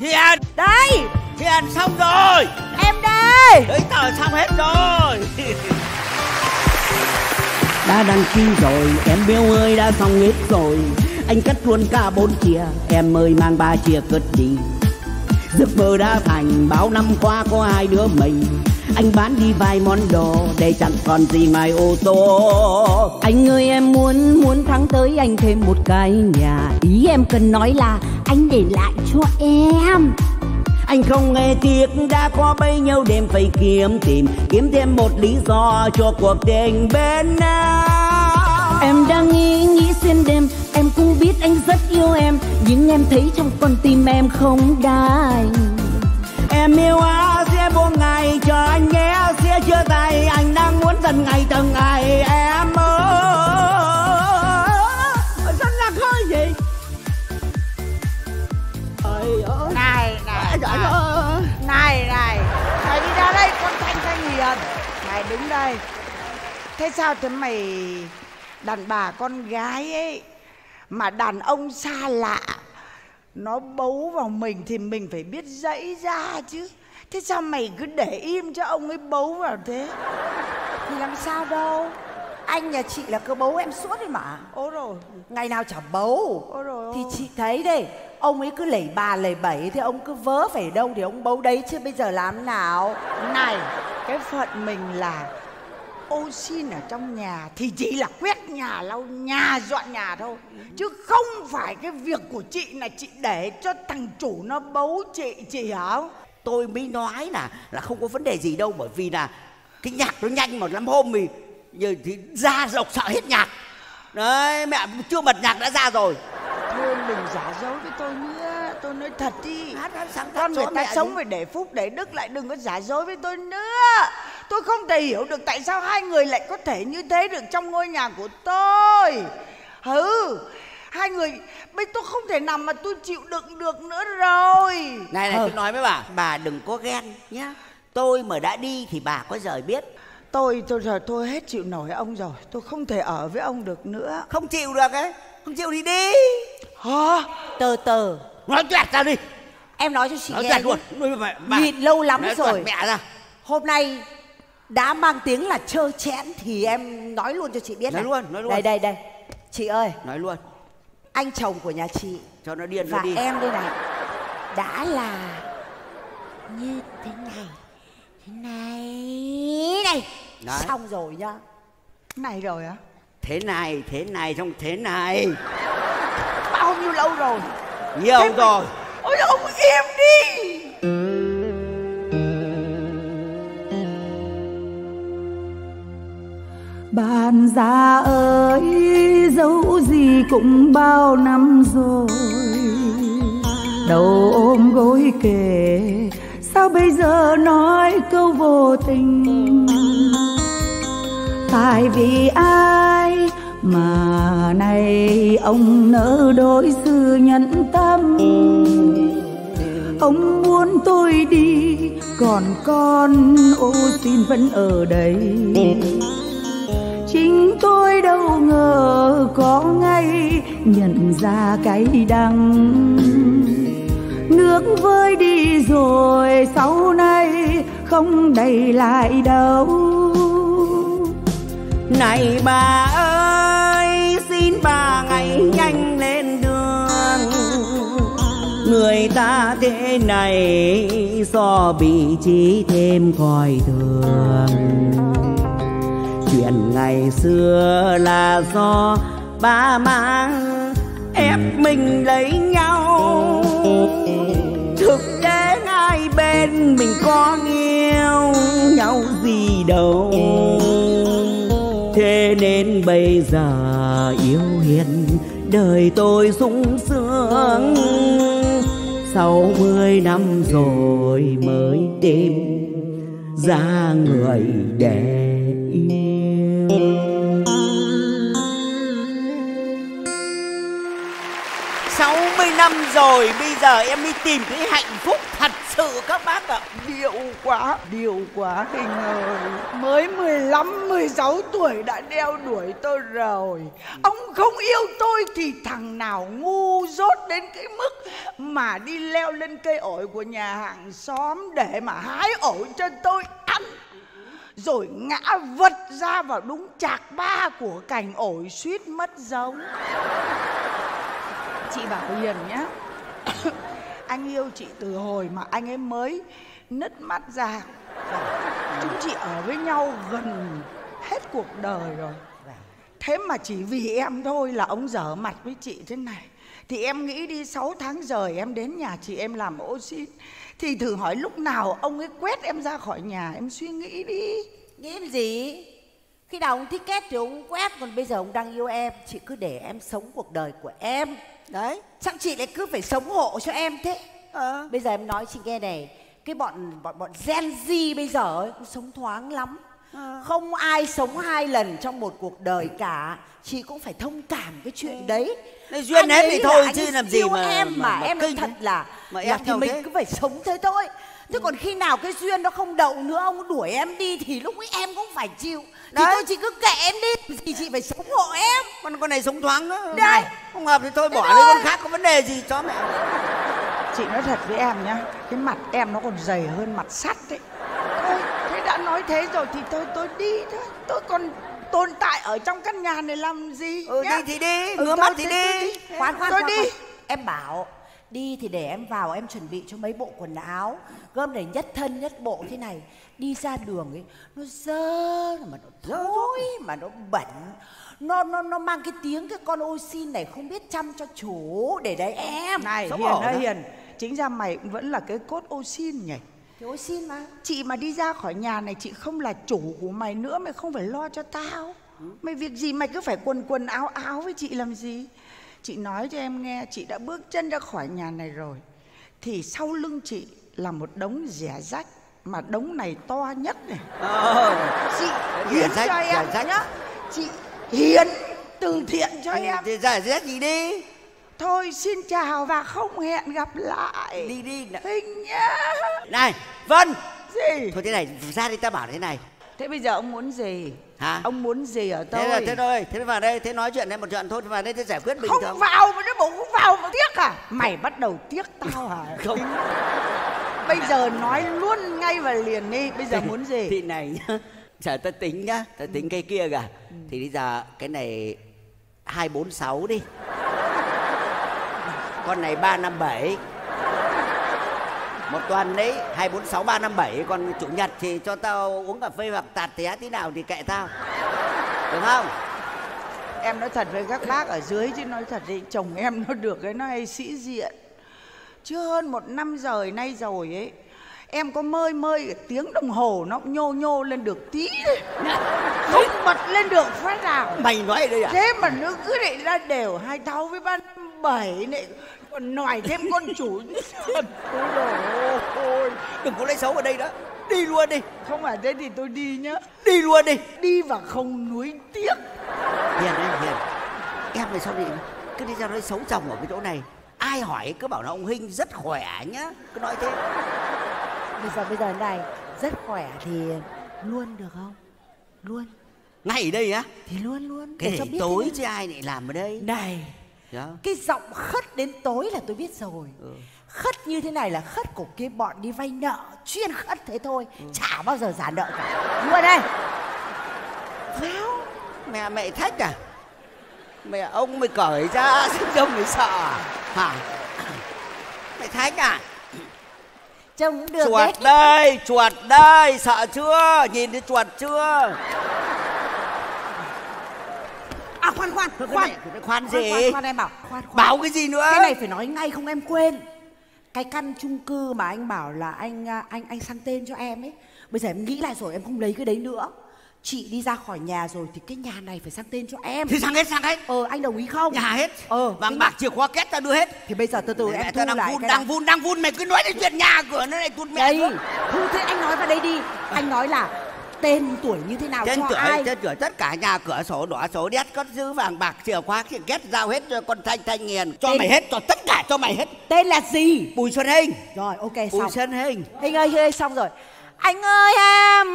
Hiền Đây. Hiền xong rồi. Em đây. Giấy tờ xong hết rồi. Đã đăng ký rồi em béo ơi đã xong hết rồi. Anh cất luôn cả bốn chia em ơi mang ba chia cất đi. Giấc mơ đã thành bao năm qua có hai đứa mình anh bán đi vài món đồ để chẳng còn gì ngoài ô tô. Anh ơi em muốn muốn tháng tới anh thêm một cái nhà. Ý em cần nói là anh để lại cho em. Anh không nghe tiếc đã có bấy nhiêu đêm phải kiếm tìm kiếm thêm một lý do cho cuộc tình bên nhau Em đang nghĩ nghĩ xuyên đêm Em cũng biết anh rất yêu em Nhưng em thấy trong con tim em không đành. Em yêu á sẽ bốn ngày chờ anh nhé sẽ chưa tay anh đang muốn dần ngày từng ngày. Em ơi sao nhạc hơi gì ơi này này này. này này. Mày đi ra đây con thanh thanh hiền. Mày đứng đây. Thế sao thế mày đàn bà con gái ấy mà đàn ông xa lạ nó bấu vào mình thì mình phải biết dãy ra chứ thế sao mày cứ để im cho ông ấy bấu vào thế? Thì làm sao đâu. Anh nhà chị là cứ bấu em suốt đấy mà. Ố rồi. Ngày nào chả bấu. Ôi rồi. Thì chị thấy đây Ông ấy cứ lẩy bà lẩy bẩy Thì ông cứ vớ phải đâu thì ông bấu đấy Chứ bây giờ làm nào? Này cái phận mình là ô xin ở trong nhà thì chỉ là quét nhà lau nhà dọn nhà thôi. Chứ không phải cái việc của chị là chị để cho thằng chủ nó bấu chị chị hả tôi mới nói là là không có vấn đề gì đâu bởi vì là cái nhạc nó nhanh một lắm hôm thì giờ thì ra rộng sợ hết nhạc. Đấy mẹ chưa bật nhạc đã ra rồi. Thôi đừng giả dối với tôi nữa. Tôi nói thật đi. Hát hát sáng con người ta sống phải để phúc để đức lại đừng có giả dối với tôi nữa. Tôi không thể hiểu được tại sao hai người lại có thể như thế được trong ngôi nhà của tôi. Ừ hai người bây tôi không thể nào mà tôi chịu đựng được nữa rồi. Này này tôi nói với bà bà đừng có ghen nhá. Tôi mà đã đi thì bà có rời biết. Tôi tôi rồi tôi hết chịu nổi ông rồi tôi không thể ở với ông được nữa. Không chịu được ấy không chịu thì đi. Hả? Từ từ nói toẹt ra đi. Em nói cho chị nói nghe luôn Nói với bà, Nhịn lâu lắm nói rồi. mẹ ra. Hôm nay đã mang tiếng là trơ chẽn Thì em nói luôn cho chị biết Nói này. luôn, nói luôn. Đây đây đây. Chị ơi. Nói luôn Anh chồng của nhà chị. Cho nó điên nó Và đi. em đây này Đã là Như thế này Thế này Này. Đấy. Xong rồi nhá. Này rồi á thế này thế này trong thế này. Bao nhiêu lâu rồi? Nhiều Thế rồi. Ôi ông im đi Bạn già ơi, dẫu gì cũng bao năm rồi. Đầu ôm gối kề, Sao bây giờ nói câu vô tình? Tại vì ai mà nay ông nỡ đôi sự nhẫn tâm? Ông muốn tôi đi, Còn con ô xin vẫn ở đây tôi đâu ngờ có ngày nhận ra cái đắng. Nước vơi đi rồi sau này không đầy lại đâu. Này bà ơi, xin bà ngày nhanh lên đường. Người ta thế này do bị trí thêm coi thường chuyện ngày xưa là do ba mang, ép mình lấy nhau thực tế hai bên mình có yêu nhau gì đâu thế nên bây giờ yêu hiền, đời tôi sung sướng sau mười năm rồi mới tìm ra người đẹp. 60 năm rồi Bây giờ em đi tìm thấy hạnh phúc thật sự các bác ạ. À. Điệu quá, điệu quá Hình ơi. Mới 15, 16 tuổi đã đeo đuổi tôi rồi. Ông không yêu tôi thì thằng nào ngu dốt đến cái mức Mà đi leo lên cây ổi của nhà hàng xóm Để mà hái ổi cho tôi ăn. Rồi ngã vật ra vào đúng chạc ba của cành ổi suýt mất giống chị bảo hiền nhá. Anh yêu chị từ hồi mà anh ấy mới nứt mắt ra. Chúng chị ở với nhau gần hết cuộc đời rồi. Thế mà chỉ vì em thôi là ông dở mặt với chị thế này. Thì em nghĩ đi 6 tháng rời em đến nhà chị em làm ô xin thì thử hỏi lúc nào ông ấy quét em ra khỏi nhà em suy nghĩ đi. Nghĩ gì? Khi nào ông thích kết thì ông quét Còn bây giờ ông đang yêu em. Chị cứ để em sống cuộc đời của em Đấy Sao chị lại cứ phải sống hộ cho em thế ờ. Bây giờ em nói chị nghe này Cái bọn bọn bọn Gen Z bây giờ ấy Cũng sống thoáng lắm à. Không ai sống hai lần trong một cuộc đời cả Chị cũng phải thông cảm cái chuyện ừ. đấy Đấy, duyên hết thì thôi chứ làm gì mà em mà, mà, mà em nói thật là mà em là thì mình thế? cứ phải sống thế thôi Thế còn khi nào cái duyên nó không đậu nữa Ông đuổi em đi thì lúc ấy em cũng phải chịu. Thì tôi chỉ cứ kệ em đi Thì chị phải sống hộ em. Con con này sống thoáng đó Đây. không hợp thì thôi bỏ lấy con khác có vấn đề gì cho mẹ. Chị nói thật với em nhá cái mặt em nó còn dày hơn mặt sắt đấy thôi thế đã nói thế rồi thì tôi tôi đi thôi. Tôi còn tồn tại ở trong căn nhà này làm gì ừ nhá. đi thì đi Ừ, ngứa thôi, mắt thì tôi đi. Khoan khoan tôi khoan, đi. khoan. Em bảo Đi thì để em vào em chuẩn bị cho mấy bộ quần áo Gom để nhất thân nhất bộ thế này. Đi ra đường ấy Nó dơ mà nó thối mà nó bẩn. Nó nó nó mang cái tiếng cái con ô xin này không biết chăm cho chủ. Để đấy em. Này Xấu hiền đó. hiền chính ra mày cũng vẫn là cái cốt ô xin nhỉ? Thì ô xin mà. Chị mà đi ra khỏi nhà này chị không là chủ của mày nữa mày không phải lo cho tao. Mày việc gì mày cứ phải quần quần áo áo với chị làm gì chị nói cho em nghe chị đã bước chân ra khỏi nhà này rồi. Thì sau lưng chị là một đống rẻ rách mà đống này to nhất này. Ờ. Chị hiến rách, cho em rách. nhá. Chị hiến từ thiện cho em. thì giải rét gì đi? Thôi xin chào và không hẹn gặp lại. Đi đi. Hình nhá. Này vân. Gì? Thôi thế này ra đi ta bảo thế này. Thế bây giờ ông muốn gì hả? Ông muốn gì ở tôi thế là thế thôi thế vào đây thế nói chuyện đây một trận thôi vào đây thế giải quyết bình không thường. vào mà nó bộ không vào mà tiếc à? Mày bắt đầu tiếc tao hả? Không. Bây giờ nói luôn ngay và liền đi bây giờ muốn gì? thì này nhá chờ ta tính nhá ta tính cái kia kìa. Thì bây giờ cái này hai bốn sáu đi. Con này ba năm bảy một tuần đấy hai bốn sáu ba năm bảy còn chủ nhật thì cho tao uống cà phê hoặc tạt té tí nào thì kệ tao. Được không? Em nói thật với các bác ở dưới chứ nói thật đi chồng em nó được cái nó hay sĩ diện. Chưa hơn một năm rời nay rồi ấy em có mơi mơi tiếng đồng hồ nó cũng nhô nhô lên được tí thôi. không bật lên được phát nào. Mày nói đây à? Thế mà nó cứ để ra đều hai thau với ban bảy này còn nòi thêm con chủ thật ôi dồi ôi đừng có lấy xấu ở đây đó. Đi luôn đi. Không phải thế thì tôi đi nhá. Đi luôn đi. Đi và không nuối tiếc. Hiền đấy hiền. Em này sao đi cứ đi ra nói xấu chồng ở cái chỗ này? Ai hỏi cứ bảo là ông huynh rất khỏe nhá. Cứ nói thế. Bây giờ bây giờ này rất khỏe thì luôn được không? Luôn. Ngay ở đây á? Thì luôn luôn. Cái để để tối chứ ai lại làm ở đây? Này đó cái giọng khất đến tối là tôi biết rồi. Ừ. khất như thế này là khất của cái bọn đi vay nợ chuyên khất thế thôi. Ừ. chả bao giờ giả nợ cả. Luôn đây. Vào Mẹ mẹ thách à? Mẹ ông mày cởi ra Chứ đông mày sợ à? Hả? Mày thách à? Trông cũng được Chuột đấy. đây Chuột đây Sợ chưa? Nhìn thấy chuột chưa à khoan khoan khoan. này- cái khoan gì? khoan, khoan em bảo khoan khoan. Bảo cái gì nữa? Cái này phải nói ngay không em quên. Cái căn chung cư mà anh bảo là anh à, anh anh sang tên cho em ấy bây giờ em nghĩ lại rồi em không lấy cái đấy nữa. Chị đi ra khỏi nhà rồi thì cái nhà này phải sang tên cho em. Thì sang hết sang hết. Ờ anh đồng ý không? Nhà hết. Ờ Vàng bạc chìa khóa két ta đưa hết. Thì bây giờ từ từ em thu đang lại vun đang này. vun đang vun. Mày cứ nói đến chuyện nhà cửa nó lại tụt mẹ xuống. thu thế anh nói vào đây đi. Anh nói là tên tuổi như thế nào Trên cho tuổi, ai? trên tuổi tất cả nhà cửa sổ đỏ sổ đét cất giữ vàng bạc chìa khóa kia ghét giao hết cho con thanh thanh nghiền cho Tên- mày hết cho tất cả cho mày hết. Tên là gì? Bùi xuân hình rồi ok bùi xong. Xuân hình hình ơi ơi xong rồi. Anh ơi em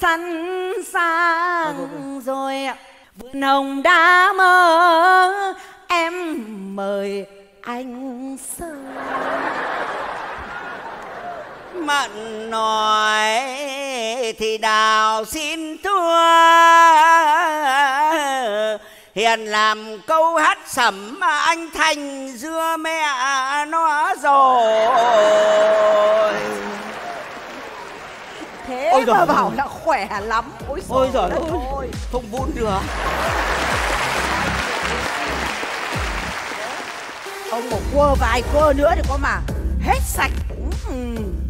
sẵn sàng rồi vườn hồng đã mơ em mời anh sơ mặn nói thì đào xin thua. Hiền làm câu hát sẩm mà anh thành dưa mẹ nó rồi. Thế Ôi mà giời. bảo là khỏe lắm. Ôi ôi giời. ơi. Không vun được. Ông một quơ vài quơ nữa thì có mà. Hết sạch. Ừm.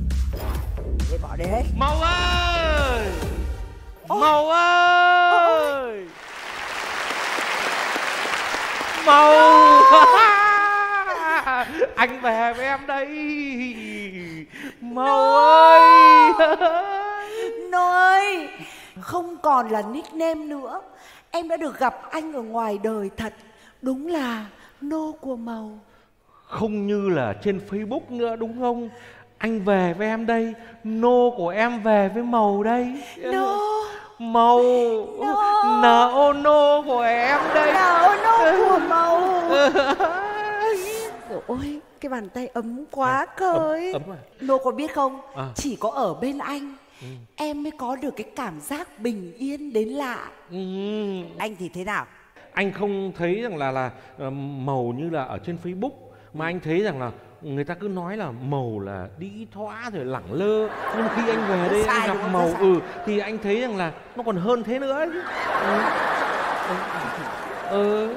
Để bỏ hết. Màu ơi! Màu ơi! Màu Anh về với em đây. Màu ơi! Nô ơi! Không còn là nickname nữa. Em đã được gặp anh ở ngoài đời thật. Đúng là nô của màu. Không như là trên Facebook nữa đúng không Anh về với em đây Nô của em về với màu đây. Nô. Màu. Nô. Ô nô của em đây. Nào nô của màu. Rồi ôi Cái bàn tay ấm quá cơ ấy. ấm à? Nô có biết không? À. Chỉ có ở bên anh Em mới có được cái cảm giác bình yên đến lạ. Ừ. Anh thì thế nào? Anh không thấy rằng là là ờ, màu như là ở trên Facebook mà anh thấy rằng là người ta cứ nói là màu là đi thoã rồi lẳng lơ. Nhưng mà khi anh về đây Sai anh đúng gặp màu ừ thì anh thấy rằng là nó còn hơn thế nữa ấy ừ. ừ.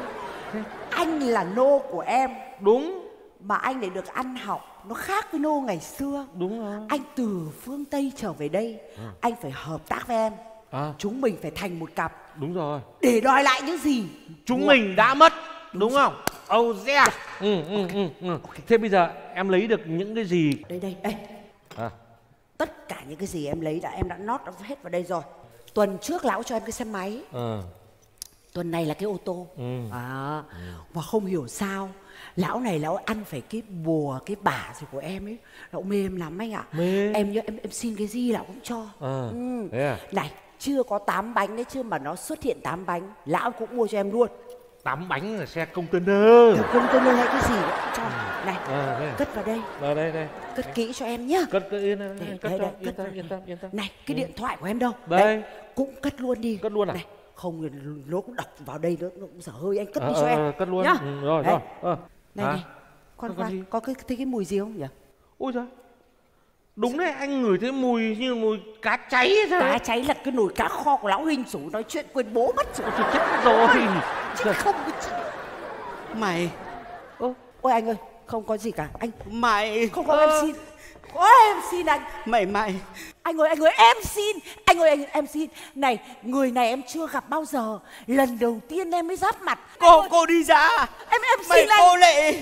ừ. Anh là nô của em. Đúng. Mà anh lại được ăn học Nó khác với nô ngày xưa. Đúng rồi. Anh từ phương Tây trở về đây Anh phải hợp tác với em. À, Chúng mình phải thành một cặp. Đúng rồi. Để đòi lại những gì? Chúng mình đã mất đúng không oh yeah ừ, ừ, ừ, ừ. thế bây giờ em lấy được những cái gì? Đây đây đây. À, Tất cả những cái gì em lấy đã em đã nót hết vào đây rồi. Tuần trước lão cho em cái xe máy. Ờ, Tuần này là cái ô tô. Ừ. à, Và không hiểu sao Lão này lão ăn phải cái bùa Cái bả gì của em ấy. Lão mê em lắm anh ạ. Mê. Em nhớ em em xin cái gì lão cũng cho. Ờ, ừ. à? Này chưa có 8 bánh đấy chứ mà nó xuất hiện 8 bánh Lão cũng mua cho em luôn tám bánh là xe container công tôi hay cái gì cũng cho Này à, à? cất vào đây Đây đây đây. Cất kỹ cho em nhá Cất cất yên Đây, cất đây, cho đây, yên cất tâm yên tâm yên tâm. Này cái điện thoại của em đâu Đây. Cũng cất luôn đi Cất luôn à? Này không thì nó cũng đọc vào đây nó, nó cũng dở hơi anh cất Ờ, đi cho ờ, em ờ, cất luôn. nhá. Ừ, rồi Đây, rồi. Ờ. Này này Con gì? có cái thấy cái mùi gì không nhỉ Ôi giời. Đúng đấy, anh ngửi thấy mùi như mùi cá cháy sao Cá đấy. cháy là cái nồi cá kho của lão hình sủ nói chuyện quên bố mất rồi chết rồi. Chứ không có gì mày. Ơ, Ôi anh ơi không có gì cả. Anh mày không có em xin. Ôi em xin anh. Mày mày. Anh ơi anh ơi em xin. Anh ơi anh em xin. Này người này em chưa gặp bao giờ. Lần đầu tiên em mới giáp mặt. Cô ơi, cô đi ra. Em em mày xin anh. cô lệ.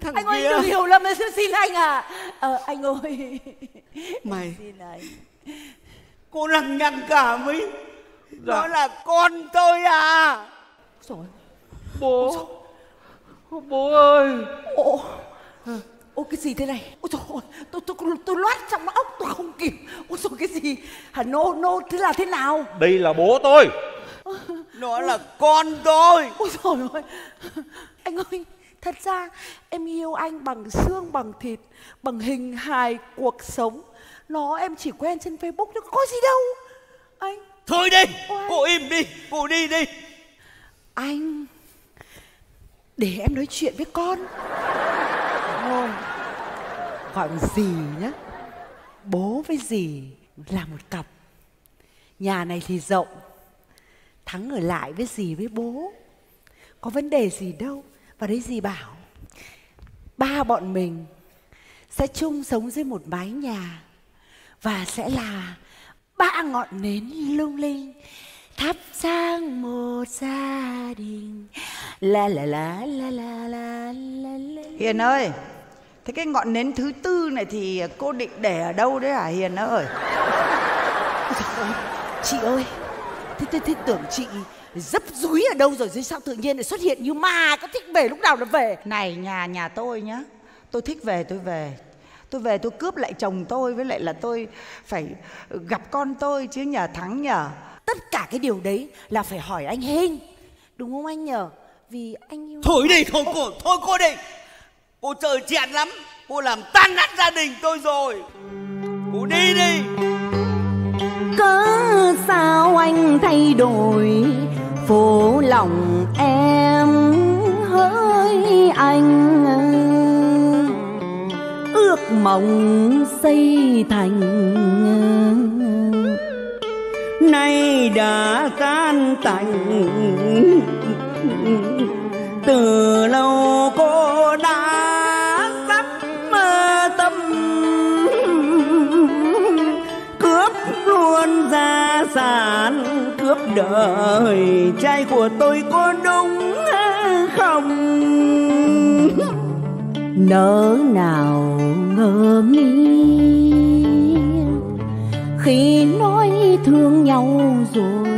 Thằng Anh ơi kia. đừng hiểu lầm em xin anh à. Ờ anh ơi. Mày. Xin anh. Cô lằng nhằng cả mấy Dạ. đó là con tôi à Rồi. Bố. Bố ơi. Ồ Ôi cái gì thế này? Ôi trời ơi tôi, tôi, tôi, tôi loát trong óc tôi không kịp. Ôi trời cái gì? Hả nô nô thế là thế nào? Đây là bố tôi. nó là con tôi. Ôi trời ơi. Anh ơi Thật ra em yêu anh bằng xương bằng thịt Bằng hình hài cuộc sống. Nó em chỉ quen trên Facebook chứ có gì đâu. Anh. Thôi đi Ôi. cô im đi cô đi đi anh, Để em nói chuyện với con. Không? Gọi gì nhá? Bố với dì là một cặp. Nhà này thì rộng, Thắng ở lại với dì với bố. Có vấn đề gì đâu Và đấy dì bảo, Ba bọn mình Sẽ chung sống dưới một mái nhà Và sẽ là Ba ngọn nến lung linh Thắp sang một gia đình. La la la la la la la la. Hiền ơi Thế cái ngọn nến thứ tư này thì cô định để ở đâu đấy hả Hiền ơi? Chị ơi thế thế thế tưởng chị dấp dúi ở đâu rồi dưới sao tự nhiên lại xuất hiện như ma có thích về lúc nào là về? Này nhà nhà tôi nhá tôi thích về tôi về. Tôi về tôi cướp lại chồng tôi với lại là tôi phải gặp con tôi chứ nhờ thắng nhờ tất cả cái điều đấy là phải hỏi anh Hinh. Đúng không anh nhờ? Vì anh yêu thôi đi thôi cô thôi cô đi. Cô trời chẹn lắm. Cô làm tan nát gia đình tôi rồi. Cô đi đi. Cớ sao anh thay đổi phố lòng em hỡi anh? Ước mộng xây thành nay đã tan tành. Từ lâu cô đã sắp mơ tâm. Cướp luôn gia sản, cướp đời trai của tôi có đúng không? Nỡ nào ngờ mi khi nói thương nhau rồi.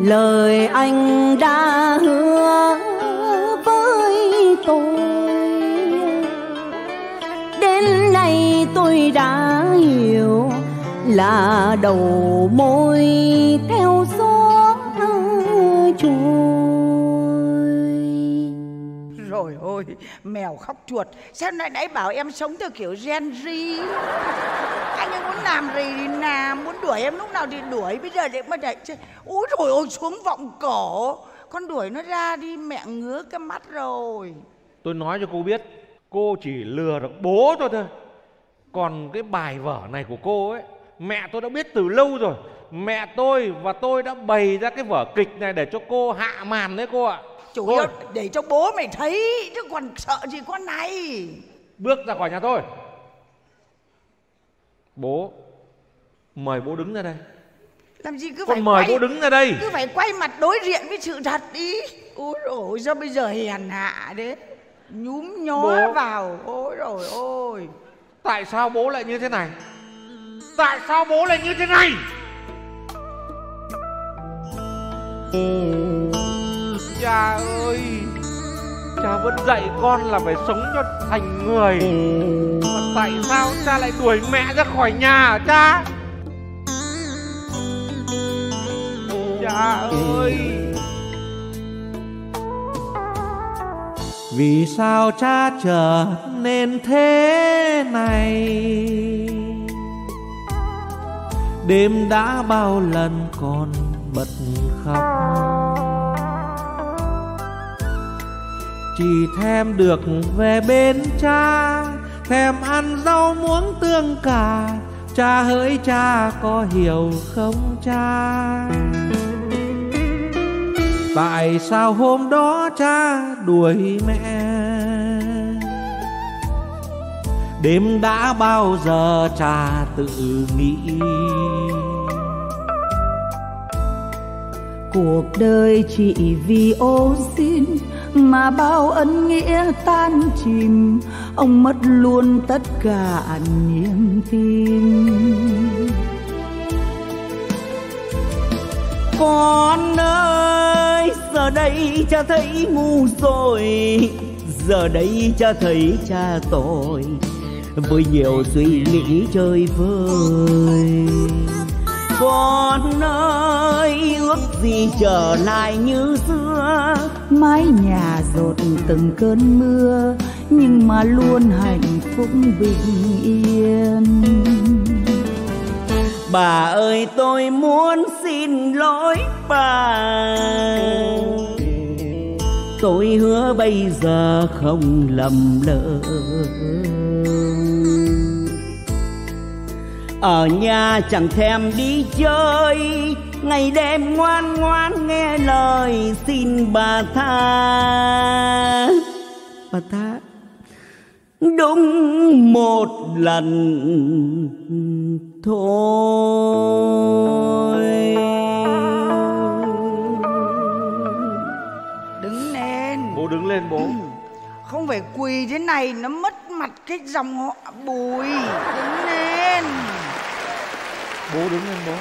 Lời anh đã hứa với tôi. Đến nay tôi đã hiểu là đầu môi theo rồi, mèo khóc chuột. Sao nãy nãy bảo em sống theo kiểu gen Z? Anh ấy muốn làm gì thì làm, muốn đuổi em lúc nào thì đuổi. Bây giờ để mà chạy chơi. úi rồi ôi, xuống vọng cổ. Con đuổi nó ra đi, mẹ ngứa cái mắt rồi. Tôi nói cho cô biết, cô chỉ lừa được bố tôi thôi. Còn cái bài vở này của cô ấy, mẹ tôi đã biết từ lâu rồi. Mẹ tôi và tôi đã bày ra cái vở kịch này để cho cô hạ màn đấy cô ạ chủ yếu để cho bố mày thấy chứ còn sợ gì con này. Bước ra khỏi nhà tôi. Bố mời bố đứng ra đây. Làm gì cứ con phải mời quay bố đứng ra đây. cứ phải quay mặt đối diện với sự thật đi. Ôi rồi sao bây giờ hèn hạ đấy nhúm nhó Bố. vào. Ôi rồi ôi. Tại sao bố lại như thế này? Tại sao bố lại như thế này cha ơi. Cha vẫn dạy con là phải sống cho thành người. Mà tại sao cha lại đuổi mẹ ra khỏi nhà hả cha? Cha ơi. Vì sao cha trở nên thế này? Đêm đã bao lần còn bật khóc chỉ thèm được về bên cha, thèm ăn rau muống tương cà. Cha hỡi cha có hiểu không cha? Tại sao hôm đó cha đuổi mẹ? Đêm đã bao giờ cha tự nghĩ? Cuộc đời chỉ vì ô xin mà bao ân nghĩa tan chìm. Ông mất luôn tất cả niềm tin. Con ơi, giờ đây cha thấy ngu rồi. Giờ đây cha thấy cha tội. Với nhiều suy nghĩ chơi vơi con ơi ước gì trở lại như xưa. Mái nhà rột từng cơn mưa nhưng mà luôn hạnh phúc bình yên. Bà ơi tôi muốn xin lỗi bà. Tôi hứa bây giờ không lầm lỡ ở nhà chẳng thèm đi chơi ngày đêm ngoan ngoan nghe lời xin bà tha. Bà tha. Đúng một lần thôi. Đứng lên. Bố đứng lên bố. Không phải quỳ thế này nó mất mặt cái dòng họ bùi. Đứng lên bố đứng lên bố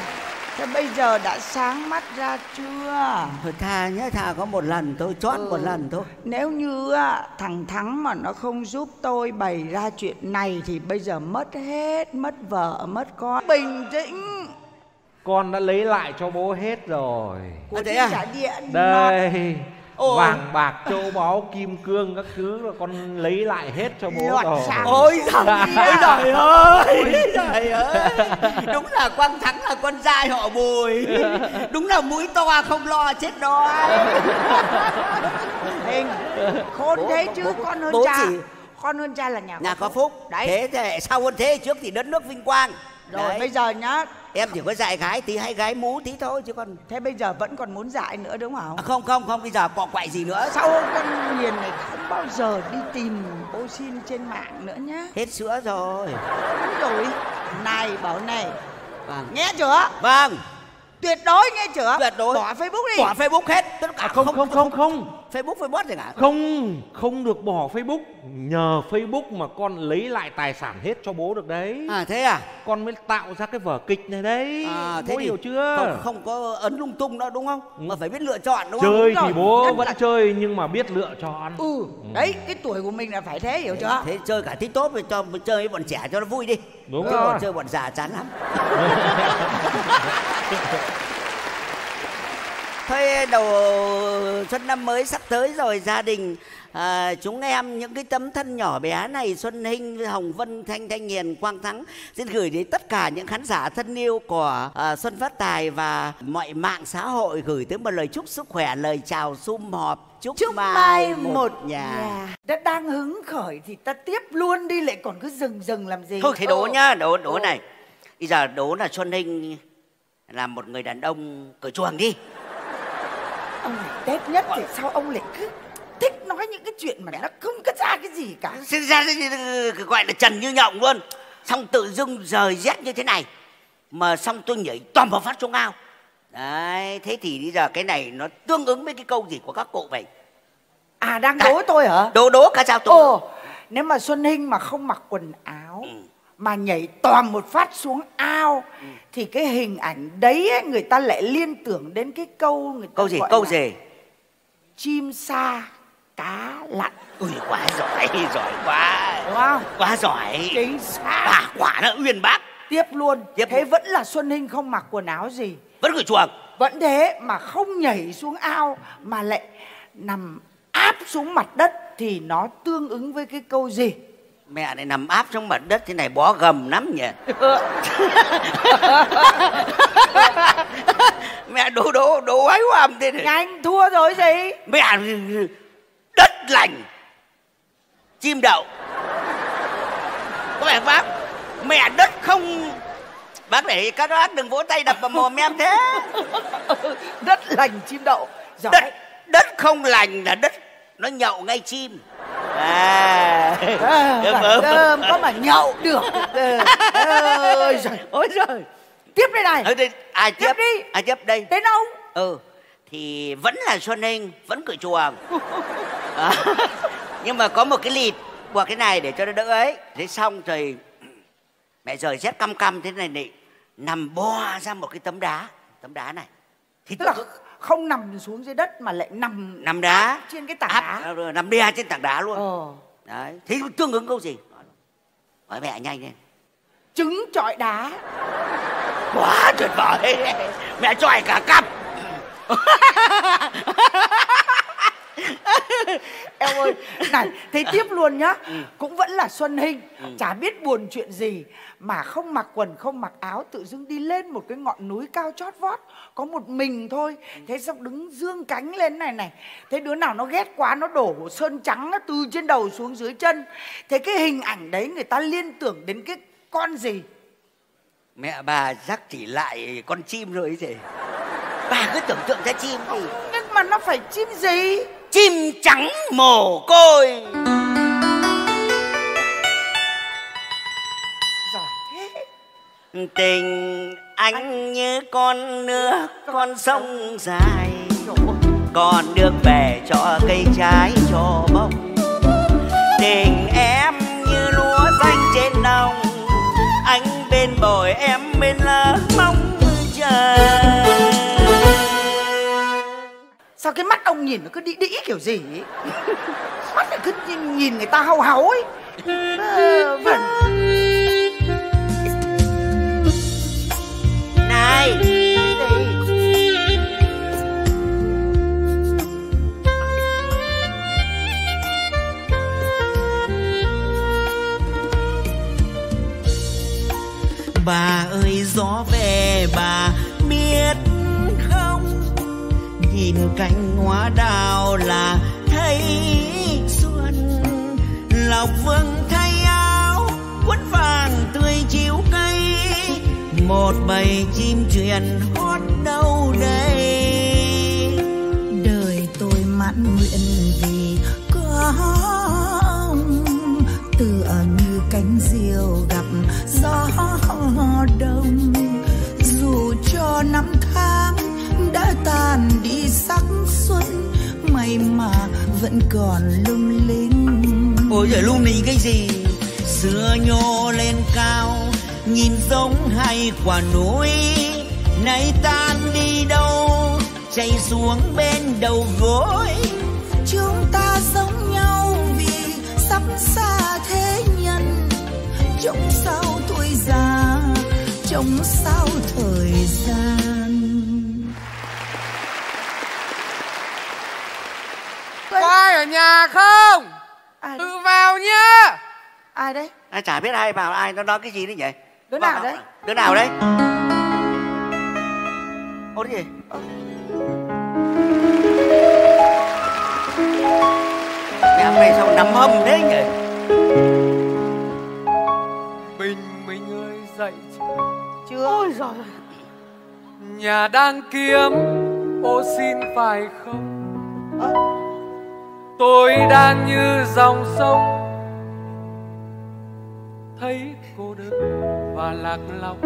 Thế bây giờ đã sáng mắt ra chưa? thôi tha nhé tha có một lần thôi chót Ừ. một lần thôi Nếu như thằng Thắng mà nó không giúp tôi bày ra chuyện này thì bây giờ mất hết, mất vợ, mất con. Bình tĩnh. con đã lấy lại cho bố hết rồi Của À, thế à? điện. đây Ôi. vàng bạc châu báu kim cương các thứ là con lấy lại hết cho bố Loạt rồi sang. ôi ôi trời ơi trời ơi đúng là quang thắng là con trai họ bùi đúng là mũi to không lo chết đói Hình, khôn Bố- thế bố- chứ bố- con hơn bố cha. chỉ- Con hơn cha là nhà, nhà có phúc Đấy. thế thì sau hơn thế trước thì đất nước vinh quang Rồi Đấy. bây giờ nhá, em chỉ có dạy gái tí hay gái mú tí thôi chứ còn thế bây giờ vẫn còn muốn dạy nữa đúng không? à, không không không bây giờ cọ quậy gì nữa Sau con Hiền này không bao giờ đi tìm ô xin trên mạng nữa nhá. hết sữa rồi Đúng rồi. Này bảo này, vâng nghe chưa? vâng Tuyệt đối nghe chưa? Tuyệt đối. Bỏ Facebook đi. bỏ facebook hết tất cả à, không không không không facebook facebook gì cả không không được bỏ facebook. Nhờ facebook mà con lấy lại tài sản hết cho bố được đấy. À thế à? Con mới tạo ra cái vở kịch này đấy. À bố hiểu chưa? không không có ấn lung tung đâu đúng không? Mà phải biết lựa chọn đúng không? Chơi thì bố nhất vẫn là- chơi nhưng mà biết lựa chọn. Ừ, đấy cái tuổi của mình là phải thế hiểu chưa? thế chơi cả thích tốt rồi cho chơi với bọn trẻ cho nó vui đi. Đúng chứ rồi. bọn chơi bọn già chán lắm Thôi đầu xuân năm mới sắp tới rồi gia đình à, chúng em những cái tấm thân nhỏ bé này Xuân Hinh, Hồng Vân, Thanh Thanh Hiền, Quang Thắng xin gửi đến tất cả những khán giả thân yêu của à, Xuân Phát Tài và mọi mạng xã hội gửi tới một lời chúc sức khỏe, lời chào sum họp chúc, Chúc mai một nhà. Đã đang hứng khởi thì ta tiếp luôn đi lại còn cứ dừng dừng làm gì? Thôi thì đố nhá, đố đố này. Bây giờ đố là Xuân Hinh là một người đàn ông cởi chuồng đi. Ông này tết nhất thì sao ông lại cứ thích nói những cái chuyện mà nó không có ra cái gì cả. Sinh ra cái gọi là trần như nhộng luôn. Xong tự dưng rời rét như thế này. Mà xong tôi nhảy toàn vào phát xuống ao. Đấy, thế thì bây giờ cái này nó tương ứng với cái câu gì của các cụ vậy? À đang đố tôi hả? Đố đố cả sao tôi. Ồ, nếu mà Xuân Hinh mà không mặc quần áo Ừ. mà nhảy toàn một phát xuống ao thì cái hình ảnh đấy ấy, người ta lại liên tưởng đến cái câu người ta Câu gì? Câu gì? Chim sa cá lặn Ui quá giỏi, giỏi quá. đúng không? Quá giỏi. Chính xác. Quả quả nó uyên bác. Tiếp luôn. Tiếp thế luôn. vẫn là Xuân Hinh không mặc quần áo gì. Vẫn cởi chuồng. Vẫn thế mà không nhảy xuống ao mà lại nằm áp xuống mặt đất thì nó tương ứng với cái câu gì? Mẹ này nằm áp trong mặt đất thế này bó gầm lắm nhỉ. mẹ đố đố đố ấy hoàm thế này Nhanh thua rồi gì? mẹ đất lành chim đậu có phải bác mẹ đất không bác để các bác đừng vỗ tay đập vào mồm em thế đất lành chim đậu. Giỏi. đất đất không lành là đất nó nhậu ngay chim à. À, cả không? cơm có mà nhậu được. Ơi giời, ôi giời. Tiếp đây này. Ở đây ai Tiếp tiếp. đi. ai tiếp đây. Đến đâu? Ừ thì vẫn là xuân hinh vẫn cởi chuồng à, nhưng mà có một cái lịt buộc cái này để cho nó đỡ ấy. Thế xong rồi mẹ rời rét căm căm thế này này nằm bo ra một cái tấm đá. Tấm đá này. Thì tức là không nằm xuống dưới đất mà lại nằm nằm đá. trên cái tảng áp, đá. ờ, nằm đè trên tảng đá luôn. Ờ. đấy. Thế tương ứng câu gì? Hỏi mẹ nhanh lên trứng trọi đá. Quá tuyệt vời. Mẹ chọi cả cặp em ơi này thế tiếp luôn nhá. Ừ. cũng vẫn là xuân hinh. Chả biết buồn chuyện gì mà không mặc quần không mặc áo tự dưng đi lên một cái ngọn núi cao chót vót có một mình thôi. Thế xong đứng dương cánh lên này này. Thế đứa nào nó ghét quá nó đổ sơn trắng nó từ trên đầu xuống dưới chân. Thế cái hình ảnh đấy người ta liên tưởng đến cái con gì? Mẹ bà chắc chỉ lại con chim rồi ấy gì bà cứ tưởng tượng ra chim thì nhưng mà nó phải chim gì chim trắng mồ côi. Tình anh như con nước con sông dài. Còn nước về cho cây trái cho bông. Tình em như lúa xanh trên đồng. Anh bên bồi em bên lá mong cái mắt ông nhìn nó cứ đĩ đĩ kiểu gì ấy. mắt lại cứ nhìn, nhìn người ta hau háu ấy. Ờ, vẩn này bà ơi gió về bà biết nhìn cánh hoa đào là thấy xuân. Lộc vương thay áo, quất vàng tươi chiếu cây. Một bầy chim truyền hót đâu đây? Đời tôi mãn nguyện vì có ông. Tựa như cánh diều gặp gió đông. Dù cho năm đã đi sắc xuân may mà vẫn còn lung linh. Ôi giời lung linh cái gì? Xưa nhô lên cao nhìn giống hay quả núi. Nay tan đi đâu chảy xuống bên đầu gối. Chúng ta giống nhau vì sắp xa thế nhân. Chống sao tuổi già chống sao thời gian ai ở nhà không? Ai tự vào nhá. Ai đấy? Ai chả biết ai vào ai nó nói cái gì đấy nhỉ đứa nào đấy? đứa nào đấy? Ô cái gì? Mẹ mày sao nằm hầm thế nhỉ? Bình minh ơi dậy chưa? Chưa. Ôi rồi nhà đang kiếm ô xin phải không tôi đang như dòng sông. Thấy cô đơn và lạc lòng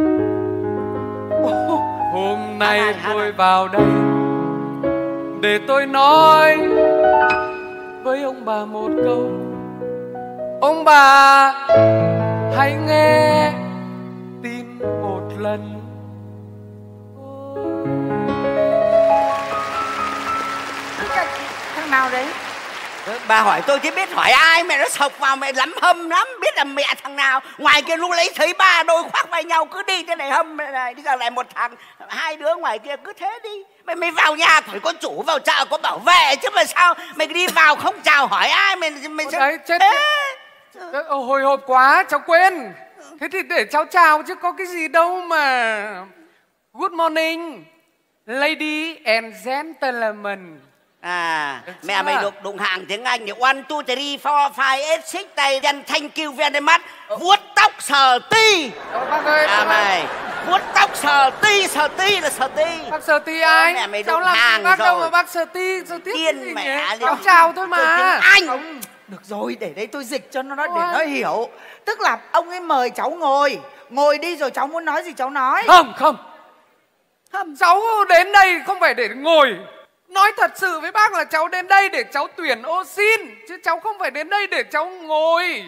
hôm nay tôi vào đây để tôi nói với ông bà một câu. Ông bà hãy nghe tin một lần. Thằng nào đấy bà hỏi tôi chứ biết hỏi ai mẹ nó sộc vào mẹ lắm hâm lắm biết là mẹ thằng nào. Ngoài kia lúc lấy thấy ba đôi khoác vai nhau cứ đi thế này hâm này, bây giờ lại một thằng hai đứa ngoài kia cứ thế đi. Mày mày vào nhà phải có chủ vào chợ có bảo vệ chứ mà sao? Mày đi vào không chào hỏi ai mày mày Ôi đấy, chết Đấy, ồ, hồi hộp quá cháu quên. Thế thì để cháu chào chứ có cái gì đâu mà. Good morning lady and gentlemen À, mẹ mày đụng đụng hàng tiếng Anh thì one, two, three, four, five, eight, six, tay then thank you very much. Vuốt tóc sờ ti. Bác ơi À mày, vuốt tóc sờ ti, sờ ti là sờ ti. bác sơ ti ai Mẹ mày cháu đụng hàng bác đâu rồi. mà bác sơ ti sơ ti gì mẹ cháu chào thôi Tôi tiếng mà Anh. Được rồi, để đây tôi dịch cho nó nó để nó hiểu. Tức là ông ấy mời cháu ngồi, ngồi đi rồi cháu muốn nói gì cháu nói. không không cháu đến đây không phải để ngồi nói thật sự với bác là cháu đến đây để cháu tuyển ô xin chứ cháu không phải đến đây để cháu ngồi